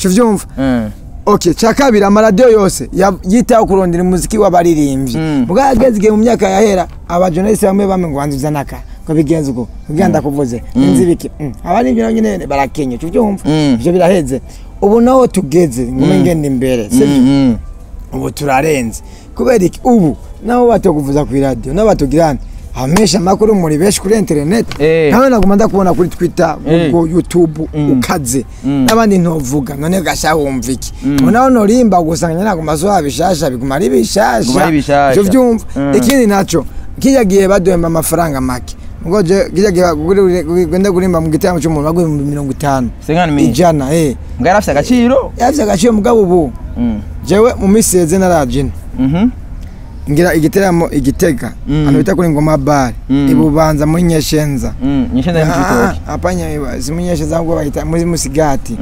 Okay cya kabiri amaradiyo yose yitaho kurondera umuziki w'abaririmbyi.
Mm.
ubwo yageze igihe mu myaka yahera abajonalisi bamwe bamwe ngo wanze uzana aka ngo bigenze uko kugira ndakuvuze inzi biki Mm. abaririmbyi nabo nyine barakenye uca ubyumva
Mm.
ivyo biraheze. Ubu naho tugeze ngume ngenda imbere ubu turarenze. Kubera iki? Ubu nabo batokuvuza ku iradiyo nabo batugirana abamesha amakuru muri benshi kuri interineti
Eh.
nawe naguma ndakubona kuri twitter
Eh.
ubwo youtube
Mm.
ukaze
Mm.
n'abandi ntovuga none gasha wumva iki ubu naho norimba gusanga naguma soha bishasha biguma ari bishasha vyumva
Mm.
ikindi naco kirya gihe baduhemba amafaranga make ngo je kirya gihe genda kurimba mu gitaramo c'umuntu baguha ibihumbi mirongo itanu ijana eh
ngo yarafise agaciro
yavye agaciro mugabo ubu
Mm.
jewe mu misi yeze narajina
Mhm.
Ngira igiteramo igitega.
Mm.
hano bita kuri ngoma bar.
Mm.
ibubanza muri nyeshenza.
Mm, nyeshenza mu kitoki
apanya si muri nyeshenza ahubwo bayita muri musigati.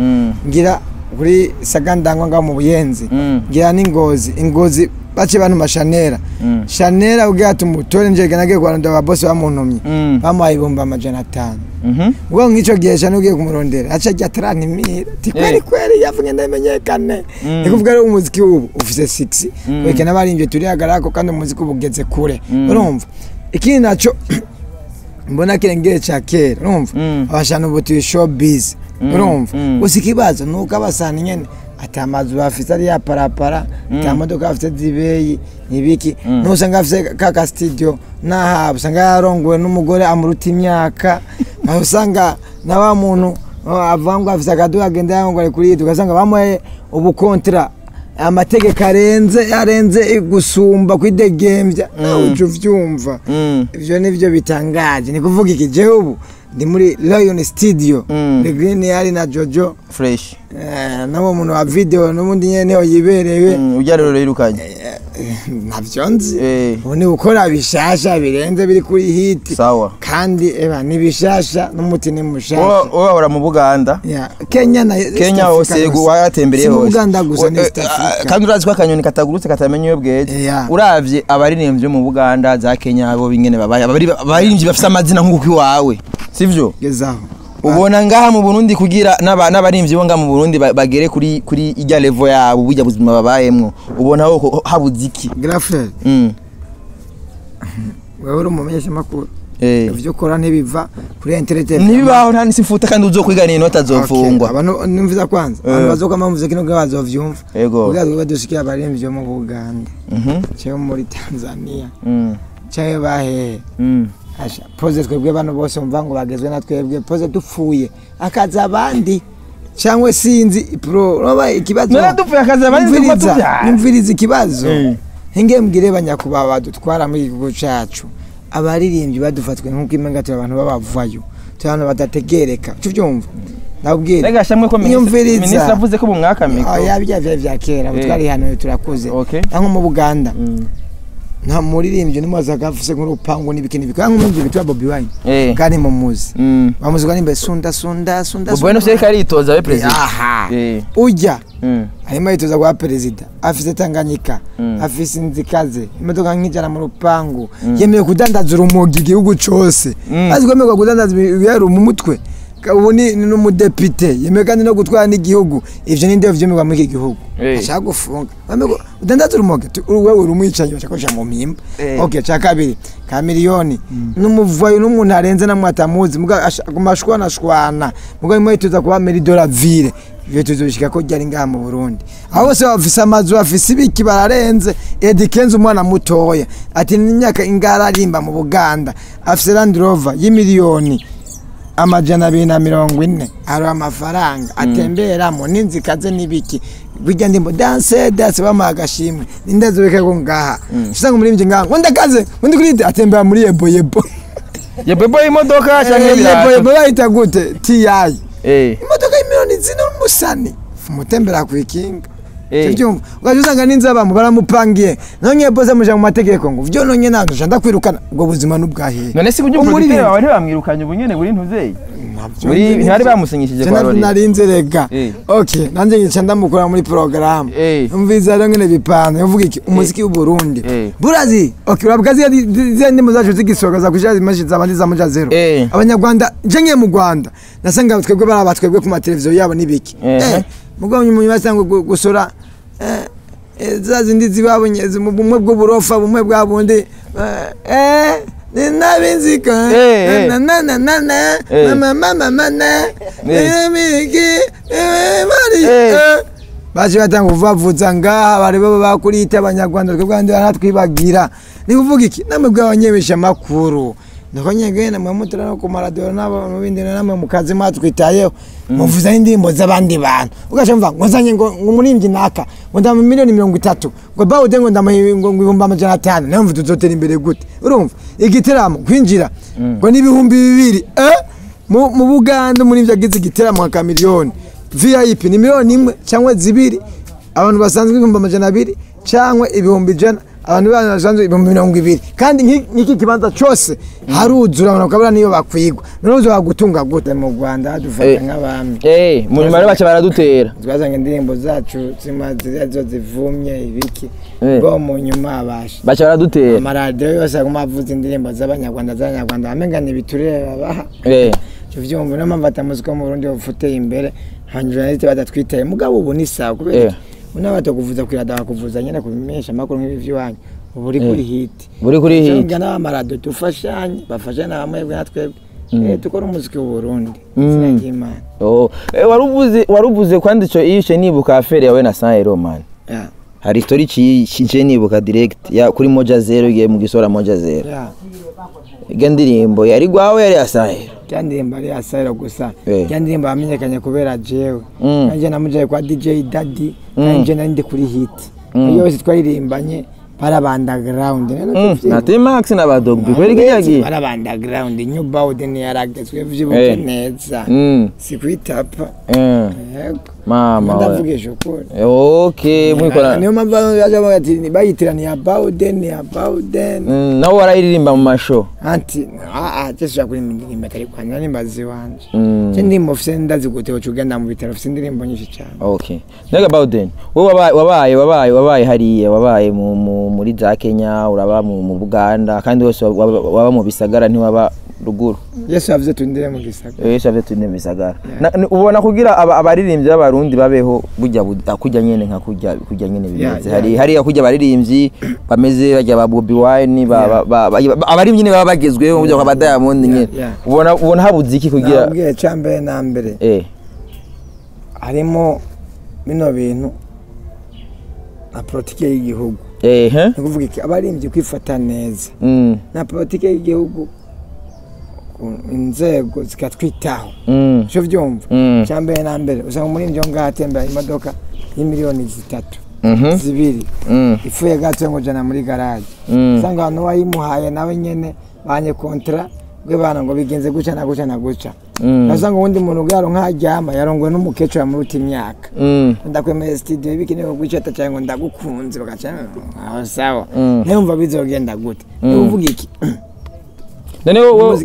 Ngira kuri sagandangwa ngaho mu buyenzi. Ngira n'ingozi. Ingozi bace bantu mashanera
Mm.
shanera ubwo tumutore njye nagiye kuranda aba boss bamuntumye
Mm.
bamuhaye ibihumbi amajana atanu
Mhm.
ubwo nk'icyo gihe shana ugiye kumurondera aca ajya ataranimira ti kweri
Eh.
kweri yavuye ndamenyekane
Mm.
ni kuvuga rero umuziki ubu ufise six
Mm.
weke n'abaririmbyi turihagararako kandi umuziki ubu ugeze kure urumva ikindi naco mbona kirengere ca kera urumva abashana ubu turi showbiz
Mm.
urumva gusa ikibazo ni uko abasana nyene ati amazu bafise ari ya parapara ata modoka bafise zibeyi ibiki
Mm.
nusanga afise kaka studio nahaba usanga yarongowe n'umugore amuruta imyaka aho usanga na wa muntu avuga ngo afise akaduka agenda yangore kuri yitwa ugasanga bamuhaye ubukontira amategeko arenze arenze gusumba kwidegembya nawe uca uvyumva
Mm.
ivyo nivyo bitangaje ni kuvuga iki ubu ndi muri Studio
Mm.
The Green yari na Jojo
fresh
eh, nawo muntu wa video n'ubundi ni ho yiberewe.
Mm, urya rero yirukanye
nzi.
Eh.
ubu ni gukora bishasha birenze biri kuri hiti
sawa.
Kandi eba ni bishasha n'umuti ni mushasha
wowe wahora mu buganda.
Ya, Kenya na
kenya hose wayatembereye
Si mu
hose.
Uganda gusa ni
eh,
Africa.
kandi urazi ko akanyoni katagurutse katamenya iyo
Yeah.
uravye abaririmbyi bo mu buganda za kenya bo bingene babaye abari- abaririmbyi bafise amazina nk'uko iwawe. Sivyo?
Gezaho.
Ubona ngaha mu burundi kugira n'aba- n'abaririmbyi bo ngaha mu burundi ba- bagere kuri kuri ijya levo yabo burya buzima babayemwo. Ubona habuze iki
Grafred
Mm,
wewe uri umumenyesha makuru.
Eh.
ivyo ukora ntibiva kuri internet.
Ntibibaho nta nisifuta kandi uzokwiga n'inota azofungwa
abantu nimviza kwanza
Eh.
abantu bazokama muvuze kino bwa bazovyumva.
Yego.
ubwa twebwe dushikiye abaremvye mu Buganda.
Mhm,
cyo muri Tanzania.
Mm,
cyo bahehe pose twebwe bano bose umva ngo bagezwe na twebwe pose dupfuye akaza abandi cyangwa sinzi pro roba ikibazo.
Dupfuye akaza abandi,
nyumviriza ikibazo.
Eh.
hinge mbwire banyakubahwa badutwara muri iki gihugu cacu. Abaririmbyi badufatwe nk'uko imenga turi abantu b'abavayo turi abantu badategereka cyo byumva ndabwira
Rega shamwe ko minisitiri avuze ko bumwaka.
Ah, bya bya vya kera.
Eh.
twari hano turakuze. Nko mu Buganda.
Mm.
Nta muririmbyi n'umuzi agafuse nk'urupangu n'ibiki n'ibiki kandi nk'umuririmbyi bitwa Bobby Wine
Eh.
kandi mumuzi
Mm.
bamuzi kandi imbere sunda sunda sunda
Bobo no seka aritoza we president.
aha
Eh.
ujya
Mm.
arimo yitoza kuba perezida afise tanganyika
Mm.
afise inzikaze imodoka nk'ijana mu rupangu yemewe kudandaza urumogi igihugu cose
Mm.
azi kwemerwa kudandaza ibiheru mu mutwe ubu ni n'umudepite yemewe kandi no gutwara n'igihugu. Ivyo ni ndivyo vyemerwa muri iki gihugu. Ashaka gufunga. Udandaza uri wewe urumwicanyi bashakosha mu mpimba okay ca kabiri ka miliyoni. N'umuvayo n'umuntu arenze namwe atamuzi muga aguma shwana shwana. Muga imwe yitoza kuba meri de la ville ivyo tuzoshika ko ryari ngaha mu Burundi. Aho bose bafise amazu bafise ibiki bararenze. Eddy Kenzo umwana mutoya. Ati n'imyaka ingara arimba mu Buganda. Afise Land Rover y'imiliyoni amajana abiri na mirongo ine. Hari amafaranga atemberamo n'inzikaze n'ibiki. Bijya ndimbo danse danse bamuha agashimwe. Nindazo beka ko ngaha. Usanga umuririmbyi ngaha ngo ndakaze ngo ndi kuri atembera muri yebo yebo.
Ye bebo imodoka
Eh,
cyangwa
yebo yebo bayita gute? Tiyayi
Eh.
imodoka y'imiliyoni zine n'umusani. Umutembera ku ikinga.
Eh.
cyumva ugaje usanga n'inzabamu baramupangiye nonye bose muja mu mategeko ngo vyo nonye nanje nja ndakwirukana ubwo buzima n'ubwahe
None se buryo
Umuririmbyi.
wawe ntibamwirukanye ubunyene buri ntuzeye.
Neza.
bamusinyishije
Je
kwa Lori.
narinze rega
Eh.
okay nanje ngica ndamukura muri porogaramu
Eh.
umviza rero ngene bipanze uvuga iki umuziki w'u Burundi
Eh.
burazi okay urabwazi zya ndimo zacu zigisogaza kuja zimashi zabandi za muja zero
Eh.
abanyarwanda nje ngiye mu Rwanda nasanga twebwe bari abatwebwe ku mateleviziyo yabo nibiki
Eh.
eh mugabo nyuma basanga gu- gusora eh eh, za zindi zibabonye mu bumwe bw'uburofa bumwe bwa bundi. Eh, eh ni nabinzika
Eh, eh.
na na na na na
Eh.
mama mama mana
Eh.
emiki mari.
Eh.
baje batanga kuvavuza ngaha bari baba bakurita abanyarwanda twebwe kandi baratwibagira ni kuvuga iki namwe bw'abanyebesha makuru. Niko nyege namwe mutera no ku maradiyo n'abo mu bindi namwe mu kazi mwatwitayeho muvuza indirimbo z'abandi bantu. Ugaca mva ngo nzanye ngo umurimbyi naka ngo ndamu miliyoni mirongo itatu. Ngo bawude ngo ndamuha ngo ibihumbi amajana atanu. Nayo mvu tuzotera imbere gute? Urumva? Igiteramo kwinjira. Ngo n'ibihumbi bibiri eh? Mu buganda umurimbyi agize igiteramo nka miliyoni. Vip ni miliyoni imwe cyangwa zibiri. Abantu basanzwe ibihumbi amajana abiri cyangwa ibihumbi ijana. Abantu basanzwe ibihumbi mirongo ibiri. Kandi nk'i- nk'iki kibanza cyose haruzura abantu bakabura niyo bakwigwa. Noneho bagutunga gute mu rwanda dufata
Eh.
nk'abami?
Eh, mu nyuma rero baca baradutera.
twazanga indirimbo zacu zima ziriya zo zivumye ibiki.
Eh.
bo mu nyuma abasha
Baca baradutera.
amaradiyo yose aguma avuza indirimbo z'abanyarwanda z'abanyarwanda. Bamenga ni ibiturire babaha. Ivyo vyumva niyo mpamvu atamuzika mu burundi bufuteye imbere. Abanjournaliste badatwitaye. Mugabo ubu ni sawa kubera
Eh.
iki unabata kuvuza kwirada bakakuvuza nyene kubimesha amakuru nk'ibi vy'iwanyu ubu uri kuri hiti
Buri kuri hit.
Cyangwa n'abamaradiyo dufashanye bafashanye na bamwebwe natwebwe Eh, dukora umuziki w'u Burundi. Izina ry'Imana
Oh, eh, waruvuze waruvuze kwandi ico iyo ice nibuka afere yawe na man.
Ya,
Hari ci cije nibuka direct ya kuri moja zero igiye mu gisora moja zero.
Ya.
Iyo ndirimbo yari gwawe yari ya Saint.
rya ndirimbo ari asayiro gusa
Eh.
rya ndirimbo yamenyekanye kubera jewe
Mm.
nanje namujaye kwa dj daddy nanje nari ndi kuri hit
Mm.
yose twaririmbanye bari underground
Mm, na ba Dog B kweli kiyagiye.
bari underground new bawden yaragezwe vyibuke
Eh.
neza
Mm.
si kwitapa
Eh.
yego
Mama.
ndavugisha ukuri
Eh, Okay, mwikora.
niyo mpamvu baje bavuga ati bayitiraniye abawden abawden
Mm, nawe warayiririmba mu masho.
anti aa cyesha kuri indirimbo atari kwanya nimbazi wanje
Mm.
cyo ndimo ufise ndazi gute uca ugenda mu bitaro ufise indirimbo nyinshi cyane
Okay. Nega about then. Wowe wabaye wabaye wabaye hariya wabaye mu, mu muri za Kenya uraba mu, Buganda kandi wose waba mu bisagara ntiwaba ruguru.
yesu yavuze tundire mu gisagara
Yesu tune bisagara. Na- ni- Ubona kugira aba- abaririmbyi b'abarundi babeho kujya nyene nka kujya kujya nyene bimeze.
yeah,
Hari hari kujya abaririmbyi bameze bajya ba ba- ba- abaririmbyi nyene baba bagezweho burya nka ba Diamond nyene.
yeah.
Ubona ubona habuze iki kugira
nabwiye cya mbere na mbere
eh
harimo bino bintu na politike y'igihugu
eh
ni kuvuga iki abaririmbyi kwifata neza
Mm.
na politike y'igihugu inzego zikatwitaho
Mm.
cyo byumva
Mm.
cya mbere na mbere usanga wo ngaho atembera imodoka y'imiliyoni zitatu
Mhm.
zibiri
Mm.
ipfuye gato ngo jana muri garaje
Mm.
usanga abantu wayimuhaye nawe nyene banye kontra bwe bana ngo bigenze guca na guca na guca
Mm.
nasanga uwundi muntu bwaro nkaryama yarongowe n'umukecuru yamuruta imyaka
Mm.
ndakwemeye studio bikenewe gucata cyane ngo ndagukunze bagaca aho sawa
Mm.
nawe bizogenda gute uvuga iki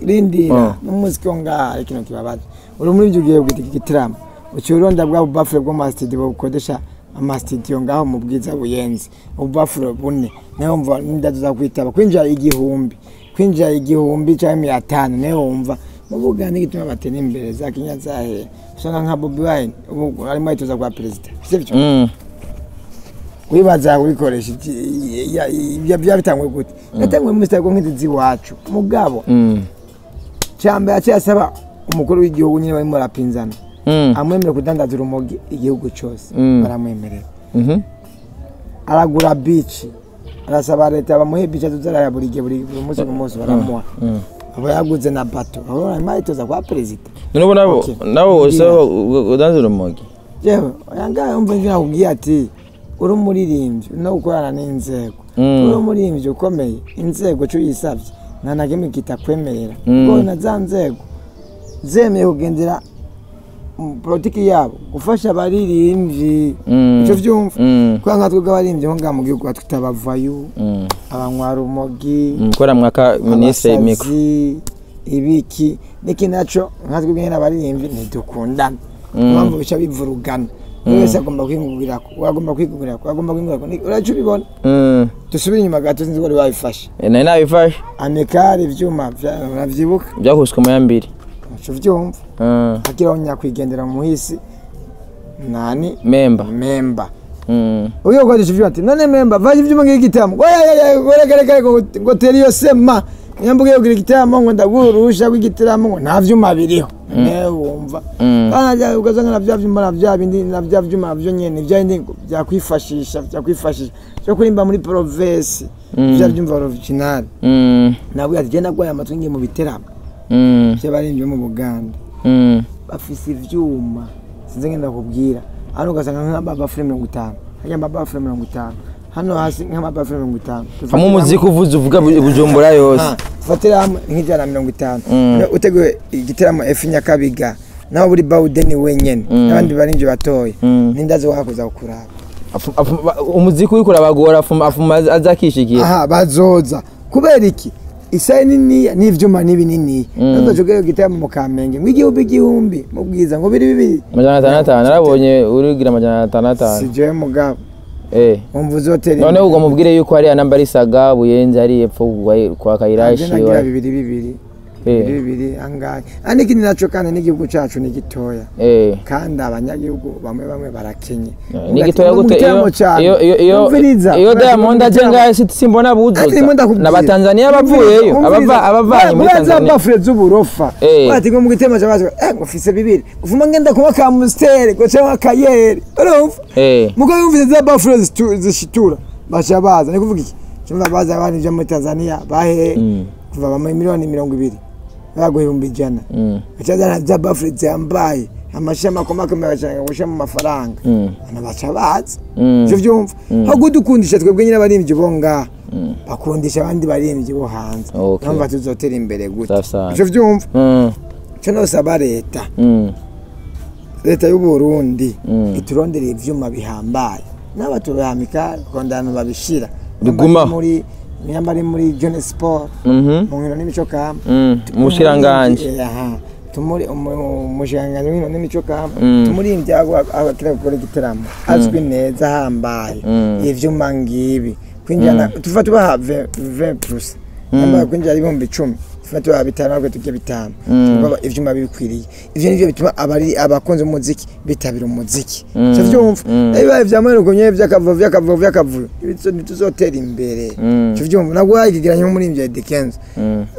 rindira n'umuziki wo ngaha ari kino kibabaza uri muri ibyo ugiye bwita iki gitaramo. Uciye uronda bwa bubafure bwo masitidiyo bukodesha amasitidiyo ngaho mu bwiza buyenzi. Ububafure bune. Nawe wumva n'indado za kwitaba. Kwinjira igihumbi. Kwinjira igihumbi cyangwa miya atanu nawe wumva. Mu buganda igituma batera imbere za kenya zahera usanga nka bobi wine ubu arimo yitoza kwa perezida. Sibyo?
Mm.
Wibaza kubikoresha ya- byabitanguye gute? Yatanguye muri sitade nk'izi z'iwacu mugabo
Mm.
cyambere acyasaba umukuru w'igihugu nyine barimo barapinzana
Mm.
amwemerera kudandaza urumogi igihugu cyose.
Mm.
baramwemerera.
Mhm.
aragura bici arasaba leta bamuhe bici azuzaraya buri gihe buri munsi ku munsi baramuha.
Mm.
aba yaguze na bato. Aba arimo aritoza kwa perezida.
Nabo nabo usaba udanze urumogi.
Yewe yangaye umva imvura akubwiye ati uri umuririmbyi no gukorana n'inzego
Mm.
uri umuririmbyi ukomeye inzego cyo yisabye nta na kimwe kitakwemerera
Mm.
kuko na za nzego zemeye kugendera politiki yabo gufasha abaririmbyi
Mm.
icyo byumva
Mm.
kubera nka twebwe abaririmbyi nko ngaha mu gihugu batwita abavayu
Mm.
abanywa rumogi
Mm. Kora mwaka ministre mikro
abasazi ibiki n'iki naco nka twebwe nyine abaririmbyi ntidukundana
Mm.
mpamvu bica bivurugana wese agomba kwigugirako agomba kwigugirako agomba kwigugirako Ni- uraca ubibona
Mm.
dusubire inyuma gato sinzi ko wari wabifashe
Eh, nari nabifashe
amikari ivyuma vya- uravyibuka
byakuswe mu ya mbiri Mm.
akiraho nyakwigendera mu muhisi nani
memba
memba
Mm.
uyo kodesha ivyuma ati none memba vaje ivyuma ngira igitamo goregerekere ngo tera iyo sema nyambuge kugira igitamo ngo ndaguha uruhusha rw'igitaramo ngo nta vyuma biriho ne wumva
Mm.
Bana ugasanga na vya vyuma na vya bindi na vya vyuma navyo nyene vya bindi ngo vyakwifashisha vyakwifashisha cyo kurimba muri province
Mm.
vya vyumva original
Mm.
nabwo ati je nagwaye amatwi ngiye mu biteramo
Mm.
vy'abaririmbyi bo mu Buganda
Mm.
bafise ivyuma sinzi ngenda kubwira hano ugasanga nk'amabafure mirongo itanu hajya amabafure mirongo itanu hano hasi nk'amabafure mirongo itanu.
Hamwe umuziki uvuze uvuga bu- bujumbura yose.
Ah, tufatira hamwe nk'ijana na mirongo itanu.
Mm.
uteguye igitaramo efu nyakabiga. Naho buri bawudeni wenyene
Mm.
n'abandi barinji batoya
Mm.
n'indazi wakuza kuraba
Afu- afu- ba- umuziki uriko urabagora afuma afuma az- azakishikiye.
Aha bazoza. Kubera iki? Isaha niniya n'ivyuma n'ibininiya
Mm.
nazojogeyo gitaramo mu kamenge. Ngo igihumbi igihumbi. Mu bwiza. Ngo biri bibiri.
Amajana atanu narabonye urigira amajana atanu
si jewe mugabo.
Eh.
Umva uzotera
noneho ubwo mubwire yuko hariya namba ari saga buyenzi hari epfo kwa- kayirashi
bibiri bibiri.
Eh.
bibiri angahe? Kandi ikindi naco kandi n'igihugu cacu ni gitoya
eh
kandi abanyagihugu bamwe bamwe barakenye
ni gitoya gute iyo aje ngahe? Si- simbona buzuza n'abatanzania bavuyeyo abava abavanye muri Tanzania.
bafure z'uburofa.
Eh.
bati ngo mu gitema cyabaje eh ngo fise bibiri. Uvuma ngenda kuba ka musteri ngo cyangwa kayeri urumva
eh.
Mugo yumvise za bafure zishitura. Bacha baza. Ni kuvuga iki? Cyumva baza byo muri Tanzania bahe
Mm.
kuva bamwe miliyoni mirongo ibiri. Baguha ibihumbi ijana
mm
bacazana za bafure zambaye amashami akomakomeye bashaka gushyira mu mafaranga.
Mm.
Abantu baca baza
Mm.
ivyo vyumva. Aho kudukundisha twebwe nyine abaririmbyi bo ngaha bakundisha abandi baririmbyi bo hanze.
Okay.
numva tuzotera imbere gute.
Safi safi.
ivyo vyumva.
Mm.
Cyo nosaba leta.
Mm.
Leta y'uburundi
Mm.
iturondere ivyuma bihambaye. N'abaturahamika kondana babishira.
Biguma.
Nyamba nyamara ari muri joni siporo
mhm.
mu nkino n'imico kamu
mm, umushiranganji
eh, umujanganyi w'ino n'imico kamu
mm.
tumuri ibyago agatira gukora igitaramo. Azwi mm. neza ahambaye ivyuma ngibi. Kwinjira tuva tubaha 20 plus. Nyamara kwinjira ibihumbi 10 fata ba bitanu ntabwo tujya bitanu.
Mm.
Tugomba ibyuma bibikwiriye ibyo ni byo bituma abari abakunze umuziki bitabira umuziki.
Mm.
Cyo byumva
mm.
bibaye bya mwerugonye by'akavuyo by'akavuyo by'akavuyo ntituzotera imbere. Cyo byumva ntabwo wayigereranya n'umurimbyi
dekenzo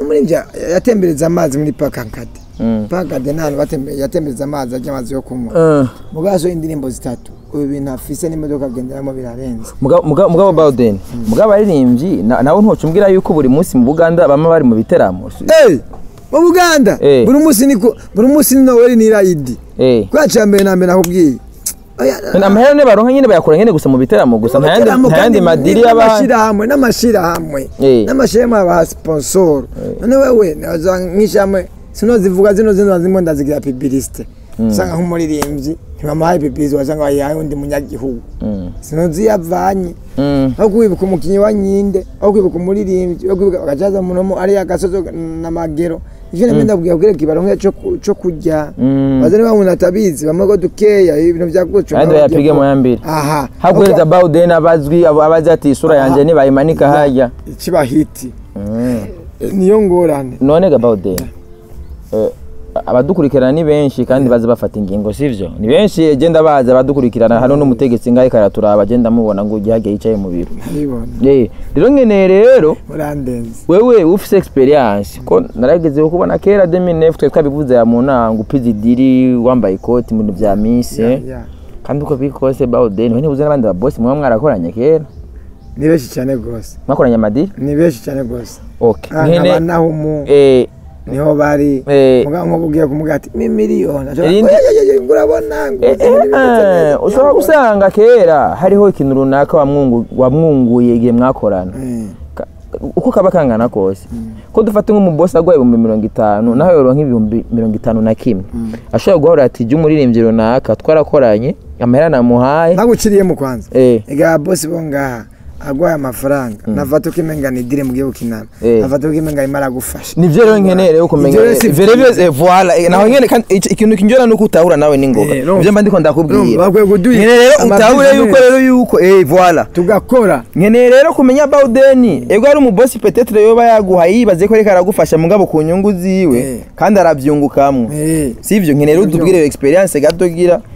umurimbyi yatembereza amazi muri
pakakade
pakade nta hantu yatembereza amazi ajya amazi yo kunywa.
Mu
bwazo indirimbo zitatu. Ubu bintu afise n'imodoka agenderamo birarenze.
Mugabo mugabo- mugabo Bawden mugabo aririmbyi na- nawe ntucumbwira yuko buri munsi mu Buganda bama bari mu biteramo
Hey! mu buganda!
Eh.
buri munsi niko buri munsi ni noweli ni rayidi
eh.
Kwa cya mbere na mbere nakubwiye.
Amahera ne baronka nyine bayakura nyine gusa mu biteramo gusa. Nta yandi
Amashyirahamwe
nta yandi
kandi
madiri
ni-
y'abandi
n'amashyirahamwe n'amashyirahamwe
Eh.
n'amashyirahamwe aba sponsor. None wewe nk'ishyirahamwe sinozivuga zino zino zimwe ndazigira publicité usanga nk'umuririmbyi. Ntibamuhaye publicité wasanga bayihaye undi munyagihugu sinozi yavanye
Mm.
aho kwibuka umukinnyi wa nyinde aho kwibuka umuririmbyi aho kwibuka bagacaza munomo ari agasozo n'amagero ivyo namwe ndabwira kubera kibaronke cyo ku- cyo kurya
Mm.
bazane ba muntu atabizi bamwe ko dukeya ibintu byagucu
Kandi bayapige mu ya mbere.
aha.
Haguhereza bawuden abazwi abo- abazi ati isura yanjye nibayimanika hajya
ikiba hiti. Niyo ngorane
none ga bawuden abadukurikirana ni benshi kandi bazi bafata ingingo sivyo ni benshi genda bazi abadukurikirana hano n'umutegetsi ngaho karaturaba agenda mubona ngo ujya yicaye mu biro. Rero nkeneye rero wewe ufise experience ko naragezeho kubona kera 2009 twe twabivuze ya mu ntango upize idiri wambaye ikoti mu bintu vya mise kandi uko bikose bawuden we ntibuze n'abandi babosi muba mwarakoranye kera?
Ni benshi cyane rwose.
Mwakoranye amadiri
ni benshi cyane rwose.
Okay
Ah, naho
ni
ho bari.
Eh.
ugiye kumubwira ati mi miliyoni. Ashobora
Irindi-
kuba, "Oya, oya, oya, ngo urabona
Eh, eh,
neza."
ushobora gusanga kera hariho ikintu runaka wamwungu- wamwunguye igihe mwakorana. Uko kaba kangana kose. Ko dufata nk'umubosi aguha ibihumbi mirongo itanu nawe yoronka nk'ibihumbi mirongo itanu na kimwe. Ashobora guhora ati jya umuririmbyi runaka twarakoranye amahera namuhaye.
Naguciriye mu kwanza. Ega bosi bo ngaha. Agwaye amafaranga nafata uko imenga ni dire mugiye gukinana
Eh.
nafata uko imenga imara gufasha.
Nivyo rero nkeneye rero kumenya. Vere
vyiza.
vyo voila eh, naho nyene ikintu kinjora nuko utahura nawe ningoga
Eh, no.
ivyo mba ndiko ndakubwira nkeneye rero utahure yuko rero yuko eh voila
tugakora.
Nkeneye rero kumenya bawudeni ego ari umubosi petetre yoba yaguha yibaze ko ariko aragufasha mugabo ku nyungu ziwe
Eh.
kandi aravyungukamwo
Eh.
sivyo nkeneye rero
Nivyo.
utubwire experience gato gira ega i-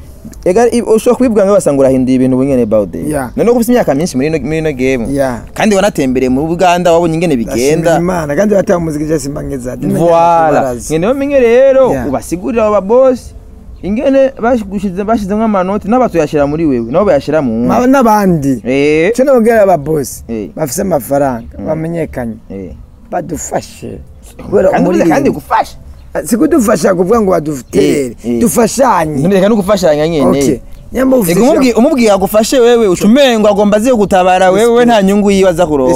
ushobora kubibwa ngo basanga urahinduye ibintu bunyene bawudeni
Yeah.
none ko ufite imyaka myinshi muri ino
Yeah.
kandi wanatembereye mu Buganda wabonye ingene bigenda.
Imana. Kandi batanga umuziki je simba ngeza
voila nkeneye umenye rero
Yeah.
ubasigurire abo babosi ingene bashize bashizemo amanoti nabo batuyashira muri wewe nabo bayashira mu wundi
n'abandi.
Eh.
Cyo nabwira ababosi
Eh.
bafise amafaranga bamenyekanye.
Eh.
Badufashe. Kubera
ubuze kandi
umuririmbyi
gufasha
si kudufasha kuvuga ngo badutere
Eh, eh.
dufashanye
ntureka no gufashanya
ufite
Ego umubwiye agufashe wewe ucumengo agomba aziye gutabara wewe nta nyungu yiwe aza kuronka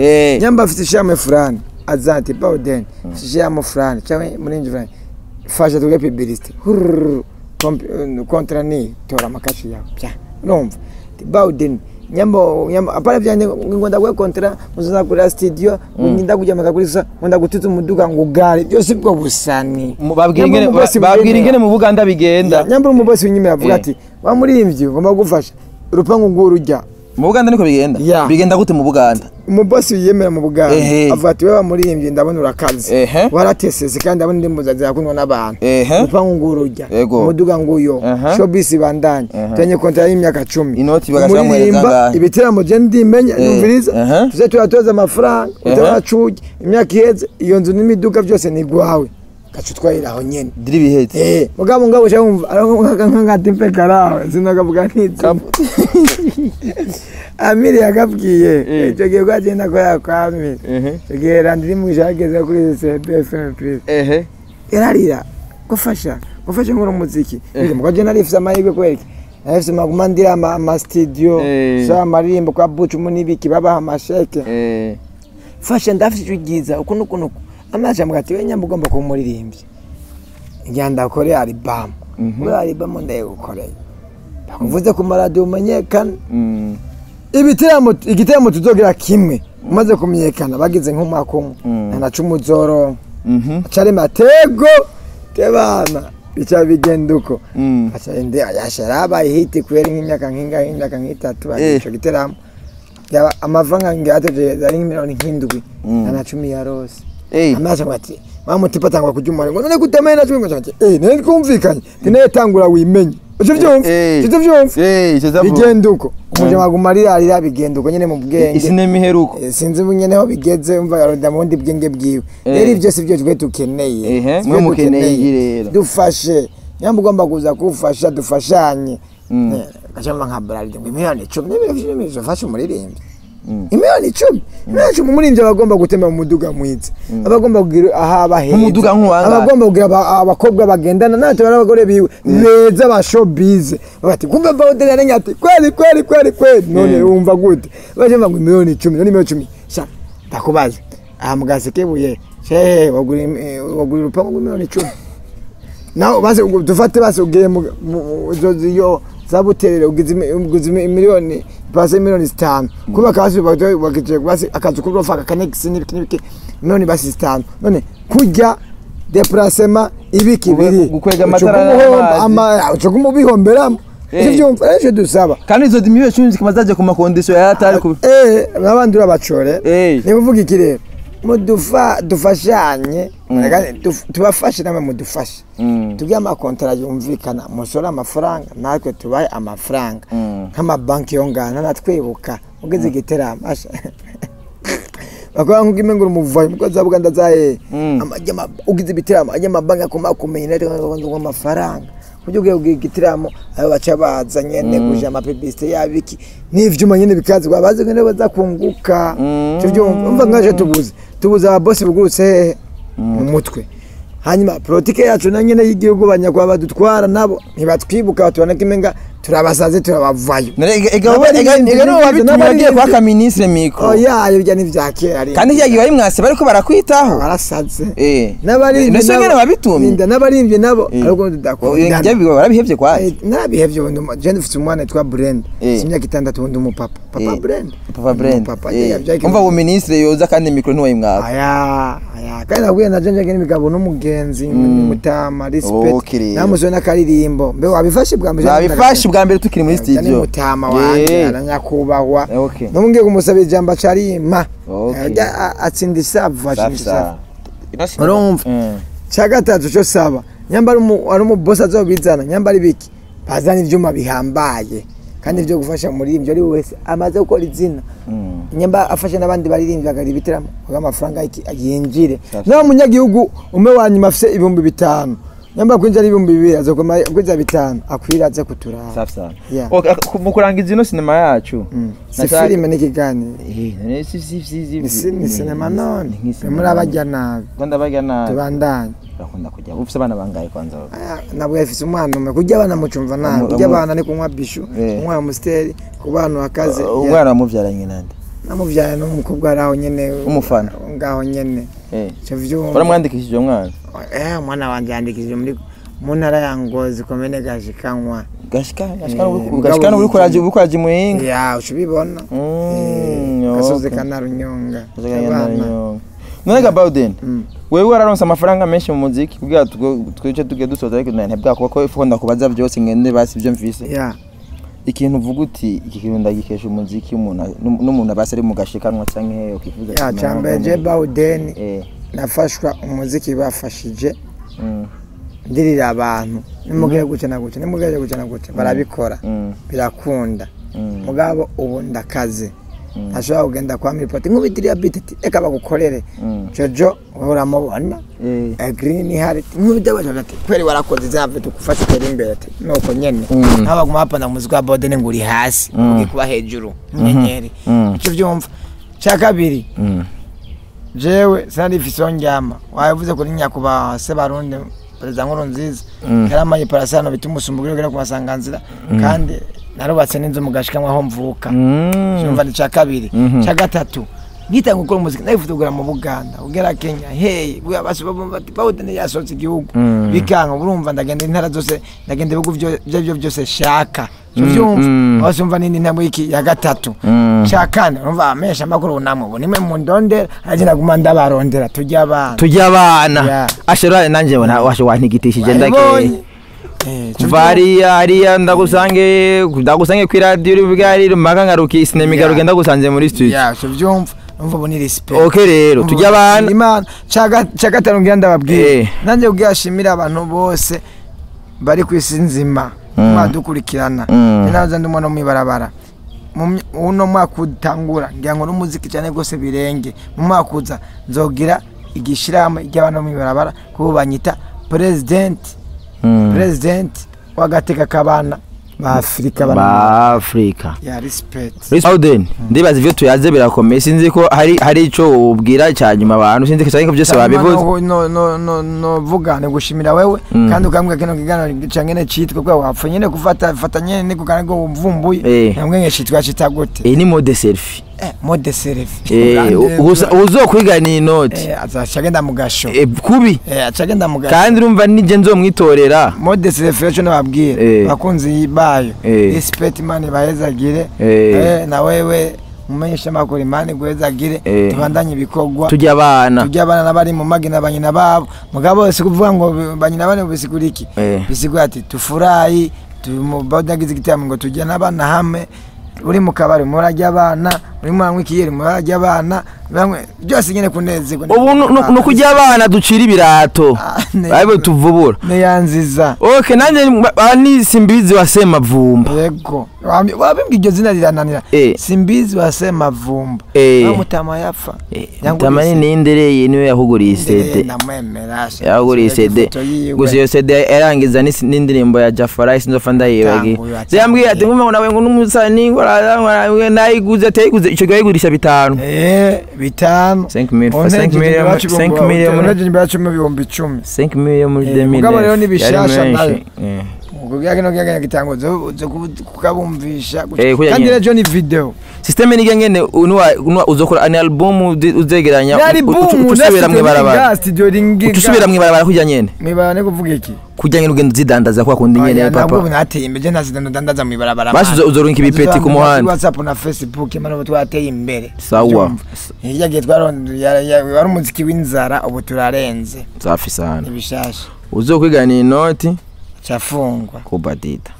eh.
Nyamba afite ishame fulani. Azanti bawden afite ishame fulani. Cyangwa murinzi fulani. Fasha tuge komp- kontra ni tora makashi yawe. Numva bawden nyambo nyambo apara byane ngo ndagwe kontra muzaza kuri studio nginda kujya kuri sa ngo ndagututse umuduga ngo gare byose bwo busani
babwira ingene babwira ingene mu Buganda bigenda
nyamba umubosi w'inyuma yavuga ati wa muririmbyi ngomba gufasha urupangu ngurujya
mu Buganda niko bigenda. Bigenda gute mu Buganda?
Umubosi wiyemera mu buganda. Avuga ati wewe muririmbyi ndabona urakaze. Waratesese kandi ndabona indirimbo zirakundwa n'abantu. Urupangu ngurujya umuduga nguyo. Showbiz bandanye. Tenye kontra y'imyaka cumi. Umuririmba, ibitaramo je ndimenya
Aha.
tuze turatoza amafaranga
Aha.
utaracuye imyaka iheze iyo nzu n'imiduga byose ni gwawe gacu twahiraho nyene.
Diri bihetse
Eh, mugabo ngabo cyumva aravuga nkangati mpe karawe sinagavuga nitsi amiri yagabwiye
Eh.
icyo gihe kwagenda ko yakwamira
ehe
icyo gihe randiri mwisha yageze kuri cdfm please
ehe
yararira gufasha gufasha nkora umuziki mugabo je narifise amahirwe kwereka. Narifise maguma ndira ama, ama studio
Eh.
sa amarimbo kwa bucumu n'ibiki babaha amasheke.
Eh.
Fasha ndafite icyo giza uku nuku nuku. Amazi amuga ati we nyamba ugomba kuba umuririmbyi ngira ndakore alibamu muri alibamu ndayigukoreye bakuvuze ku maradiyo umenyekana
mm.
Ibitaramo igitaramo tuzogira kimwe. Umaze kumenyekana bagize nk'umwaka umwe.
Mm.
nta cumu uzoronka
mhm.
Acari matego. Tebana. Bica bigenda uko
mm.
Aca ende yashara habaye hiti kubera nk'imyaka nk'ingahe nk'imyaka nk'itatu
Eh.
ico gitaramo yaba amafaranga ngatoje ari nk'imiliyoni nk'indwi
Mm.
na cumi ya rose
eh
amazi ngo ati wa mutipa atangwa kurya umwana ngo none gutemeye na cumi ngo ati eh none twumvikanye tinaye tangura wimenye uje vyumva
Eh.
uje vyumva
eh
bigenda uko umuje maguma arira bigenda uko nyene mu bwenge
isi n'imiheruko
Eh, sinzi nyene aho bigeze umva yaronda mu bundi bwenge bwiwe
Eh.
rero ibyo si byo twe Si
mwe mukeneye rero?
dufashe. Nyamba ugomba kuza kufasha dufashanye.
Mm.
gacama nka bralide ngo miliyoni icumi n'ibintu bizofasha umuririmbyi. Imiliyoni icumi imiliyoni icumi umuririmbyi aba agomba gutema mu muduga mwiza aba agomba kugira aho aba heza
Umuduga nk'uwangahe?
aba agomba kugira aba- abakobwa bagendana natwe bari abagore biwe. Beza ba showbiz. Bati kumva bawudeni yarenge ati kweli kweli kweli kweli. None wumva gute. Baje ngo imiliyoni icumi none imiliyoni icumi sha ndakubaza. Aha mugasekebuye shehe wagura eh, wagura urupangu rw'imiliyoni icumi nawe ubwo dufate basi ugiye mu mu- iyo za buterere ugize imi- ugize imi- miliyoni pasi miliyoni zitanu. Kubaka bagahita bakicaye basi akazu k'uburofa akakanegisi n'ibiki n'ibiki miliyoni basi zitanu. None kurya deplacement ibiki biri.
gukwega amatara
uca kumubihomberamo
Eh.
ivyo vyumva arivyo dusaba.
Kandi izo icumi zikaba zaje ku makondisiyo ya atari ku
eh n'abandi urabacore
Eh.
ni dufashanye reka duf- tubafashe namwe mudufashe.
Mm.
tubwiye amakontara yumvikana musore amafaranga natwe tubaye amafaranga.
Mm.
nk'amabanki yo ngana natwibuka ugeze igiteramo bakora nk'uko imengo umuvayi mukozi wa buganda zaye
Mm.
ugize ibiteramo ajya amabanki akoma kumenya ngo kujya ugiye kugira igitaramo ayo baca baza nyene kuja amapibisite yabiki n'ivyuma nyene bikazi babazi ngene baza kunguka. Cyo byumva umva ngaje tubuze. Tubuze ababosi bugurutse hehe mu mutwe. Hanyuma politike yacu na nyene y'igihugu banyakwa badutwara nabo. Ntibatwibuka batubona ko imenga turabasaze turabavayo.
Wagiye kwa kaminisire mikoro
oya ibyo ni vya kera
kandi ryagiye bayimwase bariko barakwitaho.
Barasaze.
Eh.
n'abaririmbyi nabo- Linda, n'abaririmbyi nabo
Eh.
ariko
Oya,
tudakundana
ibyo warabihevye kwaje
Eh, narabihevye ubundi je ndifite umwana yitwa Brenda
Eh.
si imyaka itandatu ubundi umupapa papa.
Eh.
Brenda
papa Eh.
yabyaye
umva ubu minisitiri yoza kandi mikoro ntiwayimwaka
kandi nabwiye na jenje n'imigabo n'umugenzi mutama
Okay,
respect
rero.
namusore n'akaririmbo mbe wabifashe bwa mbere
nabifashe ubwa mbere tukiri muri
ni
studio
mutama wanje
Yeah.
aranyakubahwa
Okay.
n'umubwiye kumusabira ijambo acarima
Okay.
Ajya a- atsinda isavu atsinda
Safi
isavu
sawa. Ino
urumva?
Mm.
cya gatatu cyo saba. Nyamba ari umu- ari umubosi azobizana nyamba ari biki bazana ibyuma bihambaye kandi ibyo gufasha umuririmbyi ari we wese. Amaze gukora izina.
Mm.
nyamba afashe n'abandi baririmbyi akagira ibitaramo amafaranga yinjire. Nawe munyagihugu umwe wa nyuma afise ibihumbi bitanu. Nyamba kwinjira ibihumbi bibiri azokoma kwinjira bitanu akwira aze kuturaba
Safi sawa.
Yeah.
Okay, mu kurangiza ino sinema yacu
si
nashaka-
filime n'ikiganiro
si- si- si- si-
ni si- sinema none muri abajya nabi.
Rwanda bajya nabi.
Tubandanye.
Bakunda kujya. Ufite abana bangahe kwanza
nabwo yafise umwana umwe. Kurya abana mucumva nabi.
Umu-
abana ni kunywa bishu
Eh.
kunywa amusiteri ku bana akaze
Uh, umwana wamubyaranye nande
namubyara n'umukobwa ari aho nyene
Umufana.
ngaho
Eh.
vyumva
uramwandikishije umwana
eh umwana wanje yandikishije muri mu ntara ya ngozi komene gashikanwa Eh,
gashika uri kuraje
yijana.
uri kuraje muhinga
ya ushobibona
Mm,
gasozi
okay.
kana runyonga
none ga Bawden wewe wararonse amafaranga menshi mu muziki kugira twice tugiye dusoza ariko ntibwakuba ko ifuko ndakubaza byose ngende basi ibyo mvise ikintu uvuga uti iki kintu ndagikesha umuziki umuntu n'umuntu abasi ari mu gashikanwa cyangwa hehe kumenya
cyambere je bawudeni
eh.
nafashwa umuziki bafashije.
Mm,
ndirira abantu nimugire gutya na gutya nimugire gutya na gutya barabikora.
Mm,
birakunda.
Mm,
mugabo ubu ndakaze.
Mm.
Ntashobora kugenda kwa miripoti nk'ubitiriya biti ati reka bagukorere
mm.
jojo wowe uramubona
Eh,
girini ihari nk'ibyo bajaga ati kweri warakoze izave tugufashe itere imbere ati nuko nyene.
Mm.
nabo baguma bapana mu muziki wa bodene ngo uri hasi ugiye kuba hejuru nk'inyenyeri
Mm.
icyo byumva cya kabiri.
Mm,
jewe aho njyama wabivuze kuri nyakubahwa se barundi perezida nkuru nziza
Mm.
yaramaye parasano bituma umusumbugiro ugera ku masanganzira kandi narubatse n'inzu mu gashikamwe aho mvuka
mm.
cyumva ni cya kabiri
Mhm.
cya gatatu nita gukora umuziki nayifuza kugura mu buganda ugera kenya hey bwa basi bamva bati bawude ne yasohotse igihugu.
Mm.
bikanga urumva ndagenda intara zose ndagenda ibihugu byo byo byo byose shaka. Cyo
Mm, mm.
wose umva nindi ntambwe iki ya gatatu? Cya kane urumva amesha makuru namwe ubu. Nimwe mu ndondera agenda guma ndabarondera tujya abana.
Tujya abana.
Yeah.
ashobora nanjye washe wantigitishije
Wabibonye? Eh,
hariya hariya ndagusange ndagusange ku iradiyo uri bwari mpaka ngaruki sinema igaruke
Yeah.
ndagusanze muri studio.
Ya cyo byumva umva ubu ni respect
okay rero tujya abana
imana cya gatanu ngira ndababwiye
Eh.
nanjye ubwo yashimira abantu bose bari ku isi nzima
Mm.
mwadukurikirana
Mm.
ni nawe ndimo no mwibarabara mu uno mwaka utangura ngira ngo n'umuziki cyane rwose birenge mu mwaka uza nzogira igishirahamwe ry'abantu bo mwibarabara kuko banyita president
Mm.
president w'agateka k'abana ba Afrika bana.
Ba Afrika
ya respect.
Auden ndibaza ivyo tuyaze birakomeye sinzi ko hari hari ico ubwira cyanyuma abantu. Sinzi ko cyangwa byose babivuze.
no no no no no vuga ni gushimira wewe. Kandi ukambwira kino kiganiro cyangene citwa kwa wapfa nyene gufata fata nyene ni kugana go mvumbuye
Eh.
namwe ngeshitwa cita gute
iyi ni mode selfie.
eh mode selfie.
Eh uzokwigana iyi note.
Eh azashagenda mu gasho.
Eh, kubi?
Eh mu gasho.
Kandi urumva nije nzomwitorera
mode selfie cyo nababwira
Eh.
bakunzi bayo.
Eh.
respect man bahezagire
Eh.
eh na wewe mumenyesha makuru imani gwezagire.
Eh.
tubandanye ibikorwa.
Tujya abana.
Tujya abana n'abari mu magi na banyina babo. Mugabo bose kuvuga ngo banyina bane bisigura iki?
Eh.
bisigura ati tufurahi tubagize igiteramo ngo tujye n'abana hamwe. Uri mu kabari murajya abana uri muranywa ikiyeri murajya abana byose nyine kunezerwa.
Ubu nu- nu- ni ukujya abana ducira ibirato.
Ah, ari
bo tuvubura.
neyanziza
ok nanjye ni simbizi wa semavumba.
Yego. Wabimbwa iryo zina rirananira.
Eh.
simbizi wa semavumba.
Eh.
aho mutama yapfa.
Tamani nindereye ni we yahuguriye sede.
ndamwemera
yahuguriye sede. gusa iyo sede yarangiza n'indirimbo ya jafara sinzofa ndayibagiye ziyambwiye ati ngumva nawe ngo n'umusani ngo nayiguze ati yayiguze icyo gihe yayigurisha bitanu.
Eh, bitanu.
5 mil- 5 million- 5 million-
imbere cumi ibihumbi icumi.
5 million muri 2009
mugabo rero ni bishasha
yari na yo.
kugira kino kiganya gitango zo zo kubu- kukabumvisha.
Eh,
kandi rero ni video.
Ni ngene unuwa unuwa uzokora ani album uze- uzegeranya
ni album
usubira mu ibarabara.
studio ringi
usubira mu ibarabara kujya nyene.
Mwibara ne kuvuga iki?
Kujya nyene ugenda uzidandaza kwa kundi nyene
Oya, ntabwo
papa.
nateye imbere je ntazi ndandaza mu ibarabara
Basi uzo- uzoronka ibipeti ku muhanda.
whatsapp na facebook imana twateye imbere.
Sawa.
Hirya gihe twaronde wari umuziki w'inzara ubu turarenze.
Safi sana.
Ibishasha
uzokwigana inoti?
Cafungwa
kubadida